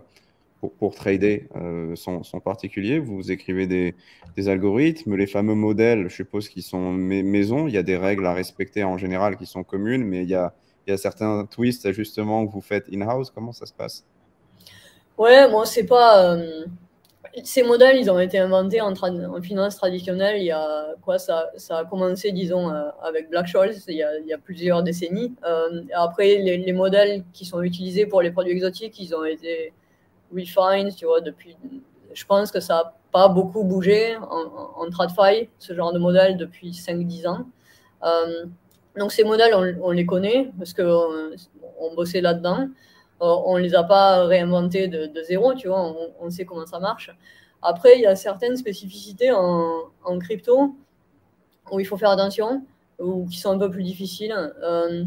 pour, trader euh, sont, particuliers. Vous écrivez des, algorithmes, les fameux modèles, je suppose, qui sont maison. Il y a des règles à respecter en général qui sont communes, mais il y a, il y a certains twists, ajustements que vous faites in-house. Comment ça se passe? Ouais, moi, c'est pas ces modèles, ils ont été inventés en, finance traditionnelle il y a quoi? Ça, ça a commencé, disons, euh, avec Black-Scholes il, il, y a plusieurs décennies. Euh, après, les, modèles qui sont utilisés pour les produits exotiques, ils ont été refined, tu vois, depuis. Je pense que ça n'a pas beaucoup bougé en, en, TradFi, ce genre de modèle, depuis 5-10 ans. Euh, donc, ces modèles, on, les connaît parce qu'on on bossait là-dedans. Euh, on ne les a pas réinventés de, zéro, tu vois, on, sait comment ça marche. Après, il y a certaines spécificités en, crypto où il faut faire attention, ou qui sont un peu plus difficiles. Euh,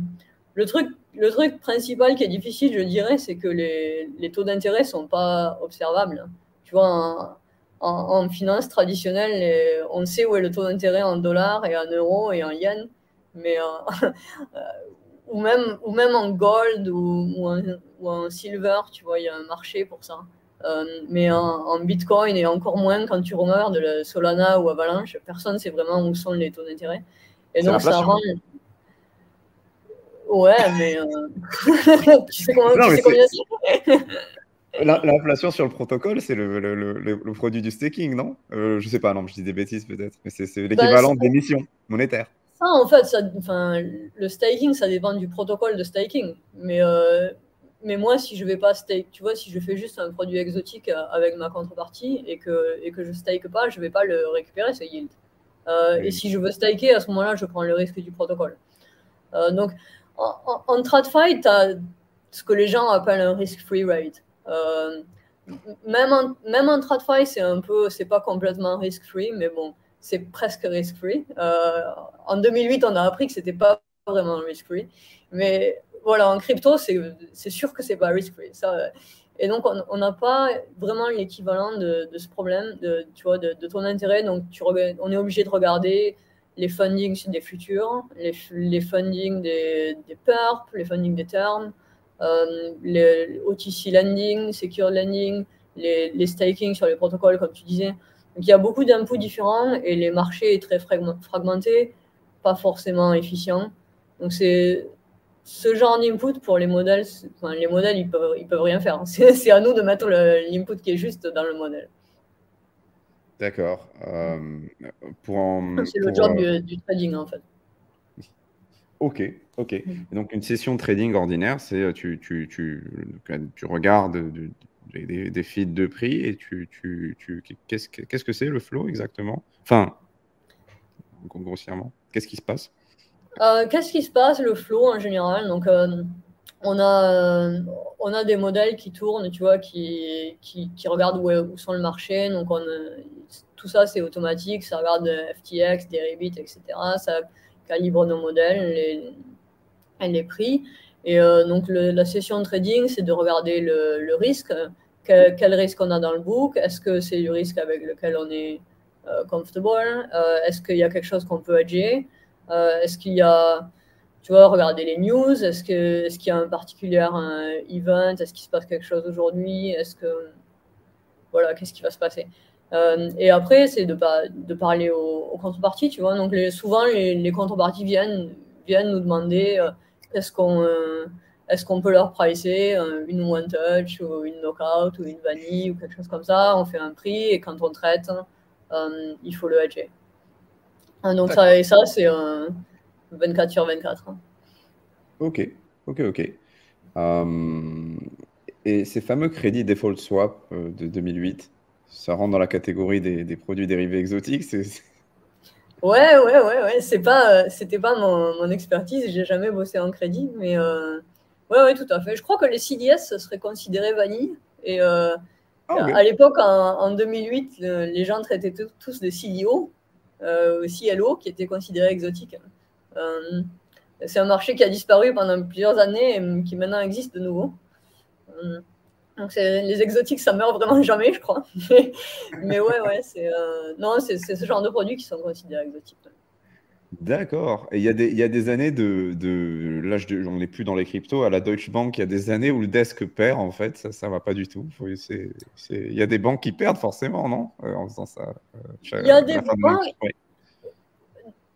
le, truc, le truc principal qui est difficile, je dirais, c'est que les, taux d'intérêt ne sont pas observables. Tu vois, en, finance traditionnelle, on sait où est le taux d'intérêt en dollars et en euros et en yens, mais euh, ou même, ou même en gold ou, en, silver, tu vois, il y a un marché pour ça. Euh, mais en, Bitcoin et encore moins quand tu regardes le Solana ou Avalanche, personne ne sait vraiment où sont les taux d'intérêt. Et donc ça rend. Ouais, mais euh, tu sais comment, tu sais combien L'inflation sur le protocole, c'est le, le, le, produit du staking, non? Euh, Je sais pas, non, je dis des bêtises peut-être, mais c'est bah, l'équivalent d'émission monétaire en fait, ça, enfin, le staking, ça dépend du protocole de staking. Mais, euh, mais moi, si je vais pas stake, tu vois, si je fais juste un produit exotique avec ma contrepartie et que, et que je stake pas, je vais pas le récupérer, ce yield. Euh, et si je veux staker, à ce moment-là, je prends le risque du protocole. donc, en, en, TradFi, tu as ce que les gens appellent un risk-free rate. même, en, même en TradFi, c'est un peu, c'est pas complètement risk-free, mais bon, c'est presque risk-free. Euh, en 2008, on a appris que c'était pas vraiment risk-free. Mais voilà, en crypto, c'est sûr que c'est pas risk-free. Et donc, on n'a pas vraiment l'équivalent de, ce problème de, tu vois, de, ton intérêt. Donc, on est obligé de regarder les fundings des futurs, les, les fundings des, des perps, les fundings des termes, euh, les OTC lending, secure lending, les, les staking sur les protocoles, comme tu disais. Donc il y a beaucoup d'inputs différents et les marchés sont très fragmentés, pas forcément efficients. Donc c'est ce genre d'input pour les modèles, enfin, les modèles ils peuvent, ils peuvent rien faire. C'est à nous de mettre l'input qui est juste dans le modèle. D'accord. Euh, c'est le job euh, du, trading en fait. Ok, ok. Mm. donc une session de trading ordinaire, c'est tu, tu, tu, tu regardes des, des, feeds de prix et tu, tu, tu qu'est-ce, qu'est-ce que c'est le flow exactement? Enfin, grossièrement, qu'est-ce qui se passe? Euh, Qu'est-ce qui se passe le flow en général? Donc, euh, on, a, euh, on a des modèles qui tournent, tu vois, qui, qui, qui regardent où, où, sont le marché. Donc, on, tout ça, c'est automatique. Ça regarde FTX, Deribit, etc. Ça calibre nos modèles, les, les prix. Et donc, la session de trading, c'est de regarder le, le risque quel risque on a dans le book, est-ce que c'est du risque avec lequel on est euh, comfortable, euh, est-ce qu'il y a quelque chose qu'on peut agir, euh, est-ce qu'il y a, tu vois, regarder les news, est-ce qu'il est qu'il y a un particulier un event, est-ce qu'il se passe quelque chose aujourd'hui, est-ce que, voilà, qu'est-ce qui va se passer? et après, c'est de, de parler aux, contreparties, tu vois. Donc, les, souvent, les, les, contreparties viennent, viennent nous demander est-ce qu'on est-ce qu'on peut leur pricer euh, une one touch ou une knockout ou une vanille ou quelque chose comme ça? On fait un prix et quand on traite, euh, il faut le hedger. Ah, donc ça, et ça, c'est 24 sur 24. Hein. Ok, ok, ok. Euh, et ces fameux crédits default swap de 2008, ça rentre dans la catégorie des, produits dérivés exotiques Ouais, ouais, ouais, ouais. C'est pas, c'était pas mon, mon expertise. J'ai jamais bossé en crédit, mais ouais, ouais, tout à fait. Je crois que les CDS seraient considérés vanille. Et ah, à l'époque, en, 2008, les gens traitaient tous des CDO, euh, CLO, qui étaient considérés exotiques. C'est un marché qui a disparu pendant plusieurs années et qui maintenant existe de nouveau. Donc les exotiques, ça meurt vraiment jamais, je crois. mais, ouais, ouais, c'est euh, non, c'est ce genre de produits qui sont considérés exotiques. D'accord. Et il y, a des, il y a des années de, de là, je, on n'est plus dans les cryptos. À la Deutsche Bank, il y a des années où le desk perd. En fait, ça, ça va pas du tout. il y a des banques qui perdent forcément, non euh, En faisant ça. Euh, il y a des banques.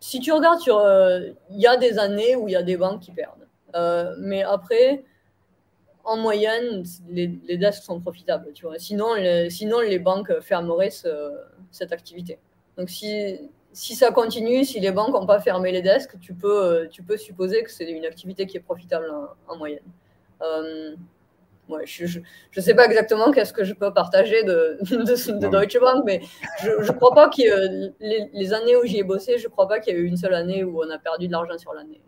Si tu regardes sur, il y a des années où il y a des banques qui perdent. mais après, en moyenne, les, les, desks sont profitables. Tu vois. Sinon, les, sinon, les banques fermeraient cette activité. Donc, si, si ça continue, si les banques n'ont pas fermé les desks, tu peux, tu peux supposer que c'est une activité qui est profitable en, moyenne. Euh, ouais, je ne sais pas exactement qu'est-ce que je peux partager de, de, Deutsche Bank, mais je ne crois pas que les, les, années où j'y ai bossé, je ne crois pas qu'il y ait eu une seule année où on a perdu de l'argent sur l'année.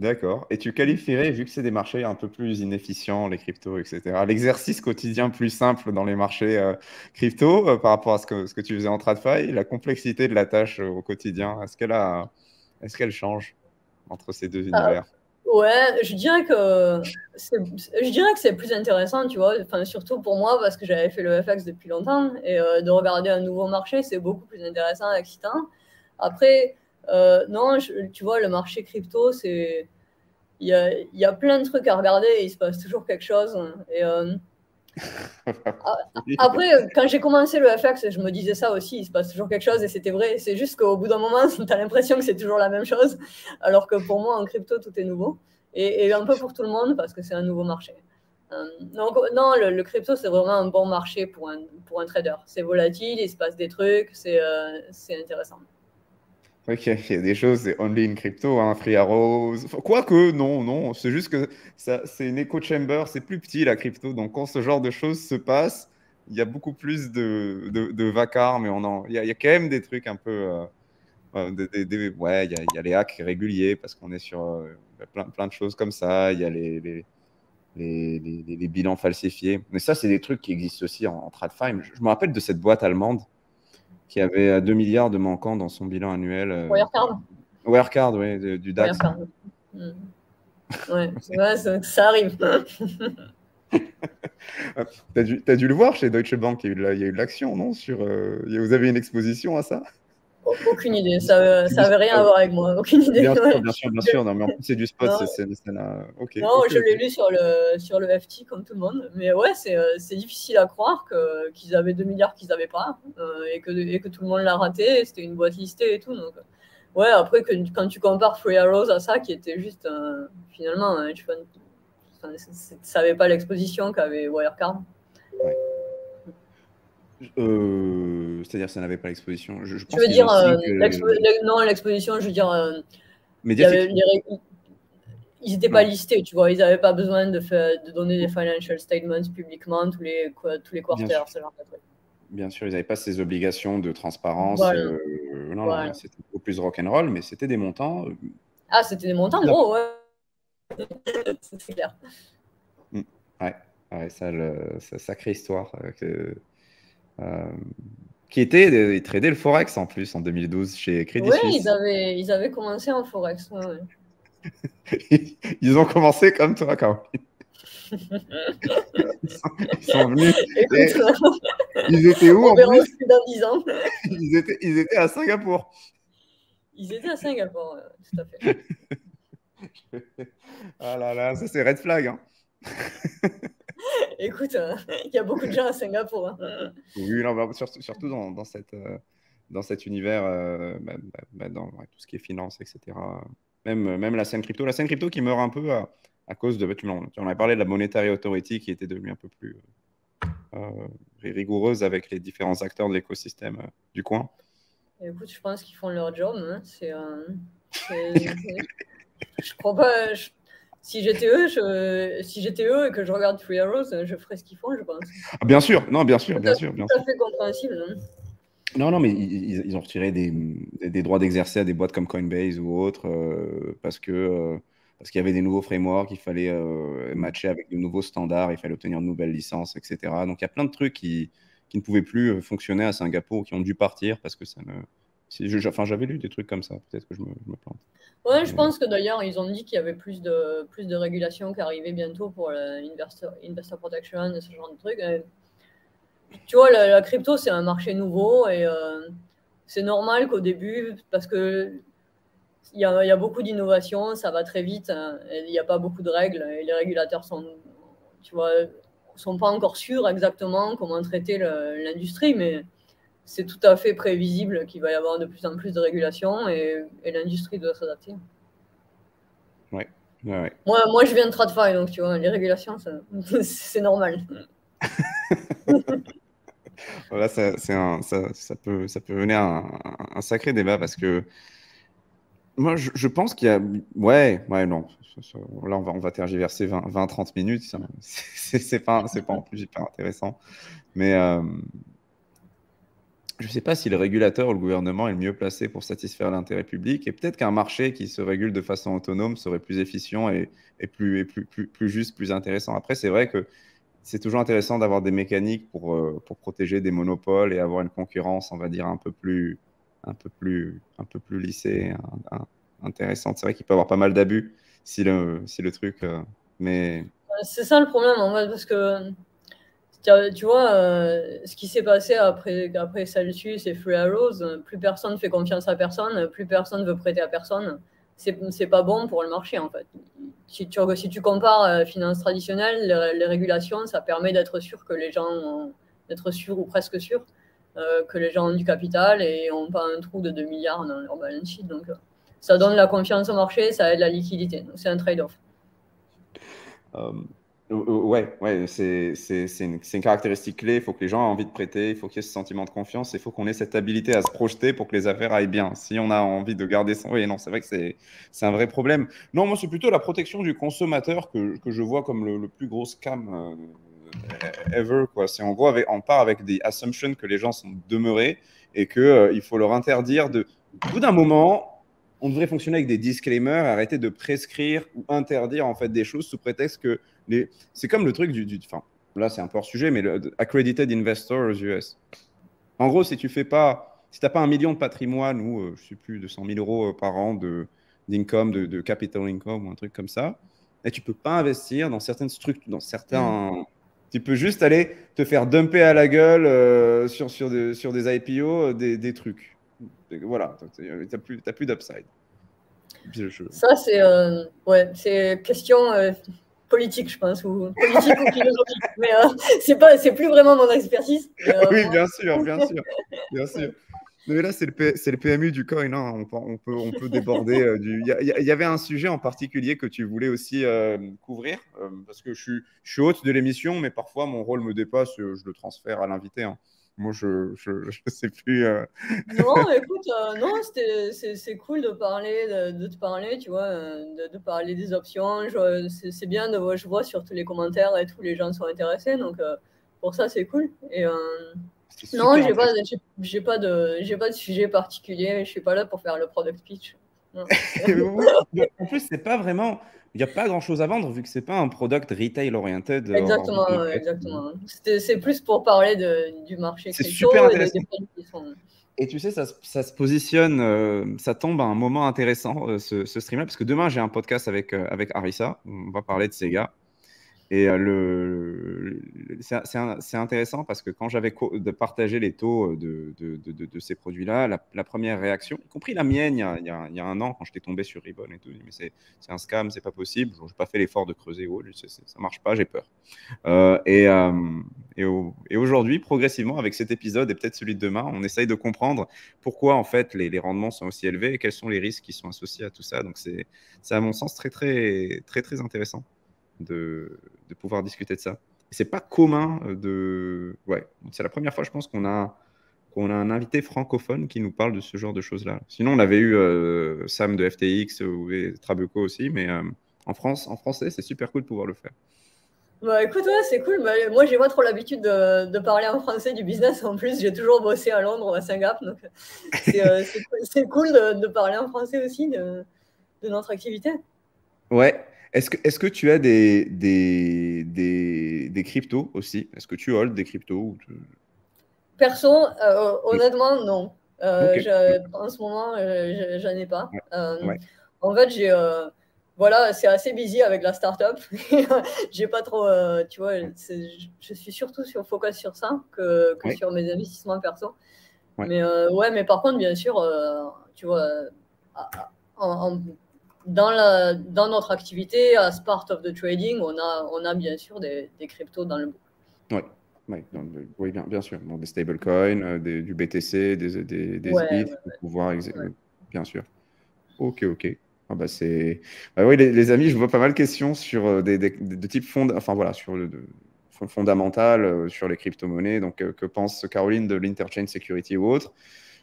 D'accord. Et tu qualifierais, vu que c'est des marchés un peu plus inefficients, les cryptos, etc., l'exercice quotidien plus simple dans les marchés euh, crypto euh, par rapport à ce que, ce que tu faisais en TradFi, la complexité de la tâche euh, au quotidien, est-ce qu'elle a, est-ce qu'elle change entre ces deux univers? Ouais, je dirais que je dirais que c'est plus intéressant, tu vois, enfin, surtout pour moi parce que j'avais fait le FX depuis longtemps et de regarder un nouveau marché, c'est beaucoup plus intéressant, excitant. Après, euh, non, tu vois, le marché crypto, c'est. Il y a, y a, plein de trucs à regarder et il se passe toujours quelque chose. Et, euh, Après, quand j'ai commencé le FX, je me disais ça aussi, il se passe toujours quelque chose et c'était vrai. C'est juste qu'au bout d'un moment, tu as l'impression que c'est toujours la même chose, alors que pour moi, en crypto, tout est nouveau. Et, un peu pour tout le monde parce que c'est un nouveau marché. Euh, donc, non, le, crypto, c'est vraiment un bon marché pour un, pour un trader. C'est volatile, il se passe des trucs, c'est intéressant. Il y a des choses, c'est only in crypto, hein, free arrows. Quoique, non, non, c'est juste que c'est une echo chamber, c'est plus petit la crypto. Donc quand ce genre de choses se passe, il y a beaucoup plus de, de, vacarme et on en, il, y a, quand même des trucs un peu. Euh, euh, des, ouais, il y, a, les hacks réguliers parce qu'on est sur euh, plein, plein, de choses comme ça. Il y a les, les, les, bilans falsifiés. Mais ça, c'est des trucs qui existent aussi en, en je me rappelle de cette boîte allemande qui avait 2 milliards de manquants dans son bilan annuel. Euh, Wirecard Wirecard, oui, du DAX. Wirecard. Hmm. Ouais, ça, ça, arrive. tu as, as, dû le voir chez Deutsche Bank, il y a eu de l'action, non Sur, euh, Vous avez une exposition à ça? Aucune idée, ça n'avait rien à voir avec moi. Aucune idée. Bien sûr, bien sûr, bien sûr. Non, mais en plus, c'est du spot. c'est okay. Non, je l'ai lu sur le, sur le FT comme tout le monde. Mais ouais, c'est euh, difficile à croire qu'ils avaient 2 milliards qu'ils n'avaient pas euh, et, que, et que tout le monde l'a raté. C'était une boîte listée et tout. Donc, ouais, après, que, quand tu compares Free Arrows à ça, qui était juste euh, finalement, tu ne savais pas l'exposition qu'avait Wirecard. Ouais. Euh, c'est-à-dire, ça n'avait pas l'exposition. Je, veux dire, euh, non, l'exposition, je veux dire, euh, ils n'étaient pas listés, tu vois, ils n'avaient pas besoin de, faire, de donner des financial statements publiquement tous les, quoi, tous les quarters, genre de Bien sûr, ils n'avaient pas ces obligations de transparence. non, c'était beaucoup plus rock'n'roll, mais c'était des montants. Ah, c'était des montants gros, ouais. c'est clair. Mm, ouais, ouais ça, le, ça, sacrée histoire. Que euh, qui était, ils tradaient le Forex en plus en 2012 chez Crédit oui, Suisse. ils avaient, ils avaient commencé en Forex. ils ont commencé comme toi, quand ils, sont, venus. ils étaient où en plus dans 10 ans. ils, étaient, ils étaient à Singapour. Ils étaient à Singapour, tout à fait. ah là là, ça c'est red flag. Hein. Écoute, euh, il y a beaucoup de gens à Singapour. Hein. Oui, bah, surtout, dans, cette, euh, dans cet univers, euh, bah, bah, dans tout ce qui est finance, etc. Même, même la scène crypto. La scène crypto qui meurt un peu à, cause de. Tu en as parlé de la Monetary Authority qui était devenue un peu plus rigoureuse avec les différents acteurs de l'écosystème du coin. Écoute, je pense qu'ils font leur job. Hein. C'est, je crois pas si j'étais eux, je... si j'étais eux et que je regarde Free Arrows, je ferais ce qu'ils font, je pense. Ah, bien sûr, non, bien sûr, bien sûr, bien tout à fait compréhensible. Hein. Non, non, mais ils, ont retiré des, des droits d'exercer à des boîtes comme Coinbase ou autres parce que parce qu'il y avait des nouveaux frameworks, il fallait matcher avec de nouveaux standards, il fallait obtenir de nouvelles licences, etc. Donc il y a plein de trucs qui, qui ne pouvaient plus fonctionner à Singapour, qui ont dû partir parce que ça ne Enfin, j'avais lu des trucs comme ça, peut-être que je me, plante. Ouais, je pense que d'ailleurs, ils ont dit qu'il y avait plus de, plus de régulation qui arrivait bientôt pour l'investor investor protection et ce genre de trucs. tu vois, la, crypto, c'est un marché nouveau et euh, c'est normal qu'au début, parce que il y a, y a, beaucoup d'innovations, ça va très vite, hein, il n'y a pas beaucoup de règles et les régulateurs sont, tu vois, sont pas encore sûrs exactement comment traiter l'industrie, mais c'est tout à fait prévisible qu'il va y avoir de plus en plus de régulation et, l'industrie doit s'adapter. Ouais. Ouais, Moi, moi, je viens de TradFi, donc tu vois, les régulations, c'est normal. voilà, ça, un, ça, ça, peut, ça peut venir un, un, sacré débat parce que moi, je, pense qu'il y a. Ouais, ouais, non. Là, on va, on va tergiverser 20-30 minutes. C'est pas, pas en plus hyper intéressant. Mais. Euh, je ne sais pas si le régulateur ou le gouvernement est le mieux placé pour satisfaire l'intérêt public. Et peut-être qu'un marché qui se régule de façon autonome serait plus efficient et, plus, juste, plus intéressant. Après, c'est vrai que c'est toujours intéressant d'avoir des mécaniques pour, euh, pour protéger des monopoles et avoir une concurrence, on va dire, un peu plus, un peu lissée, intéressante. C'est vrai qu'il peut y avoir pas mal d'abus si le, truc. Euh, mais... C'est ça le problème, en fait, parce que tu vois, euh, ce qui s'est passé après, après Celsius et Free Arrows, plus personne fait confiance à personne, plus personne veut prêter à personne. C'est pas bon pour le marché, en fait. Si tu, si tu compares euh, finance traditionnelle, les, régulations, ça permet d'être sûr que les gens, d'être sûr ou presque sûr, euh, que les gens ont du capital et n'ont pas un trou de 2 milliards dans leur balance sheet. Donc, ça donne la confiance au marché, ça aide la liquidité. Donc, c'est un trade-off. Ouais, ouais c'est une, une, caractéristique clé. Il faut que les gens aient envie de prêter, il faut qu'il y ait ce sentiment de confiance, il faut qu'on ait cette habilité à se projeter pour que les affaires aillent bien. Si on a envie de garder son. Oui, non, c'est vrai que c'est un vrai problème. Non, moi, c'est plutôt la protection du consommateur que, que je vois comme le, plus gros scam euh, ever. C'est en gros, on part avec des assumptions que les gens sont demeurés et qu'il euh, faut leur interdire de. Au bout d'un moment, on devrait fonctionner avec des disclaimers, arrêter de prescrire ou interdire en fait des choses sous prétexte que c'est comme le truc du, enfin là c'est un peu hors sujet, mais le accredited investor aux US. En gros, si tu fais pas, si t'as pas un million de patrimoine ou euh, je sais plus de 100 000 euros euh, par an de d'income, de, capital income ou un truc comme ça, et tu peux pas investir dans certaines structures, dans certains. Mm. Tu peux juste aller te faire dumper à la gueule euh, sur, sur, sur des IPO des, des trucs. Voilà, tu n'as plus, plus d'upside. Ça, c'est ouais, c'est question politique, je pense, ou politique ou philosophique. Mais euh, c'est pas, c'est plus vraiment mon expertise. Euh, oui, bien sûr, bien sûr, bien sûr. Mais là, c'est le, le, PMU du coin. Hein. On, on, peut, on peut déborder. Euh, du... Il y, avait un sujet en particulier que tu voulais aussi couvrir, parce que je suis, je suis hôte de l'émission, mais parfois mon rôle me dépasse, je le transfère à l'invité. Hein. Moi, je ne sais plus. Euh. Non, écoute, euh, non, c'est cool de parler, de, te parler, tu vois, euh, de, parler des options. C'est bien, de, je vois sur tous les commentaires et tous les gens sont intéressés, donc pour ça, c'est cool. Et, non, j'ai pas, j'ai pas de, j'ai pas de sujet particulier. Je suis pas là pour faire le product pitch. En plus, c'est pas vraiment il n'y a pas grand chose à vendre vu que c'est pas un product retail oriented. Euh, exactement, exactement. C'est plus pour parler de, du marché C'est super intéressant. Et, tu sais, ça, ça se positionne, euh, ça tombe à un moment intéressant, euh, ce, ce stream-là, parce que demain, j'ai un podcast avec, avec Arissa. On va parler de Sega. Et euh, c'est intéressant parce que quand j'avais partagé les taux de, de, de, ces produits-là, la, première réaction, y compris la mienne il y a, un an quand j'étais tombé sur Ribbon et tout, mais c'est un scam, c'est pas possible, je n'ai pas fait l'effort de creuser, oh, ça marche pas, j'ai peur. Euh, euh, et aujourd'hui, progressivement, avec cet épisode et peut-être celui de demain, on essaye de comprendre pourquoi en fait les, les, rendements sont aussi élevés et quels sont les risques qui sont associés à tout ça. Donc c'est à mon sens très très très très intéressant de, pouvoir discuter de ça. C'est pas commun de. Ouais, c'est la première fois, je pense, qu'on a, qu'on a un invité francophone qui nous parle de ce genre de choses-là. Sinon, on avait eu euh, Sam de FTX ou Trabuco aussi, mais euh, en France, en français, c'est super cool de pouvoir le faire. Bah écoute, ouais, c'est cool. Bah, moi, j'ai pas trop l'habitude de, de, parler en français du business. En plus, j'ai toujours bossé à Londres ou à Singapour. Donc, c'est euh, cool de, de, parler en français aussi de, de notre activité. Ouais. Est-ce que, est que tu as des, des, des, des cryptos aussi? Est-ce que tu hold des cryptos Perso, euh, honnêtement, non. Euh, en ce moment, j'en ai pas. En fait, j'ai voilà, c'est assez busy avec la startup. j'ai pas trop, euh, tu vois, je suis surtout sur focus sur ça que, que sur mes investissements perso. Mais euh, ouais, mais par contre, bien sûr, euh, tu vois, dans, la, dans notre activité, as part of the trading, on a, on a bien sûr des, des cryptos dans le book. Ouais. oui, bien, bien sûr. des stablecoins, du BTC, des, des, des ETH, pour pouvoir, bien sûr. Ok, ok. Ah bah c'est... Bah oui, les, amis, je vois pas mal de questions sur euh, des, de type fond, enfin voilà, sur le fondamental, euh, sur les crypto-monnaies. Donc, euh, que pense Caroline de l'interchain security ou autre?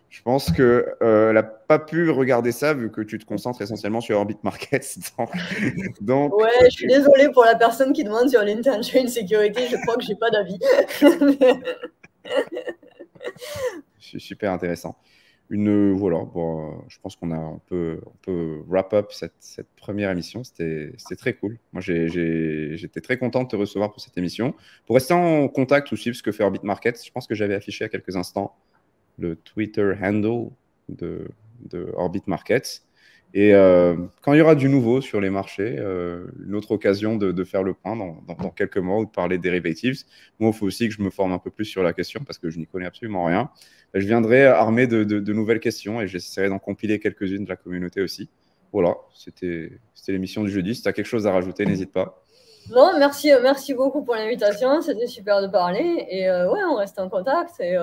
Je pense qu'elle n'a pas pu regarder ça vu que tu te concentres essentiellement sur Orbit Markets. Donc, ouais, je suis désolé pour la personne qui demande sur l'interchain security. Je crois que j'ai pas d'avis. C'est super intéressant une voilà, bon, euh, je pense qu'on a un peu, on peut wrap up cette, cette première émission. C'était très cool. Moi, j'étais très content de te recevoir pour cette émission. Pour rester en contact aussi, parce que fait Orbit Markets, je pense que j'avais affiché à quelques instants le Twitter handle de, de Orbit Markets. Et euh, quand il y aura du nouveau sur les marchés, euh, une autre occasion de, faire le point dans, quelques mois ou de parler de derivatives. Moi, il faut aussi que je me forme un peu plus sur la question parce que je n'y connais absolument rien. Je viendrai armé de, nouvelles questions et j'essaierai d'en compiler quelques-unes de la communauté aussi. Voilà, c'était l'émission du jeudi. Si tu as quelque chose à rajouter, n'hésite pas. Non, merci, merci beaucoup pour l'invitation. C'était super de parler. Et euh, ouais, on reste en contact. Et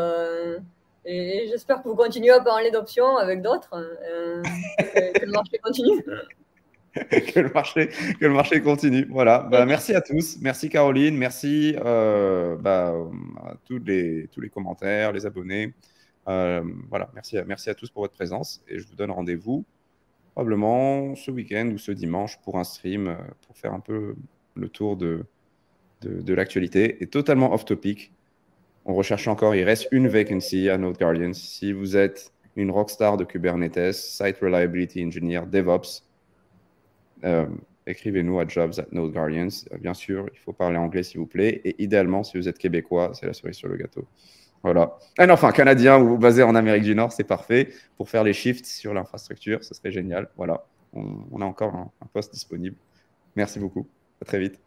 et j'espère que vous continuez à parler d'options avec d'autres. Euh, que, le marché continue. que, le marché, que le marché continue. Voilà. Bah, merci à tous. Merci Caroline. Merci euh, bah, à tous les, tous les commentaires, les abonnés. Euh, voilà. Merci, merci à tous pour votre présence. Et je vous donne rendez-vous probablement ce week-end ou ce dimanche pour un stream pour faire un peu le tour de, de, de l'actualité et totalement off-topic on recherche encore, il reste une vacancy à Node Guardians. Si vous êtes une rockstar de Kubernetes, Site Reliability Engineer, DevOps, euh, écrivez-nous à jobs at Node Guardians. Euh, bien sûr, il faut parler anglais s'il vous plaît. Et idéalement, si vous êtes québécois, c'est la cerise sur le gâteau. Voilà. Ah enfin, canadien ou basé en Amérique du Nord, c'est parfait. Pour faire les shifts sur l'infrastructure, ce serait génial. Voilà. On, a encore un, un poste disponible. Merci beaucoup. À très vite.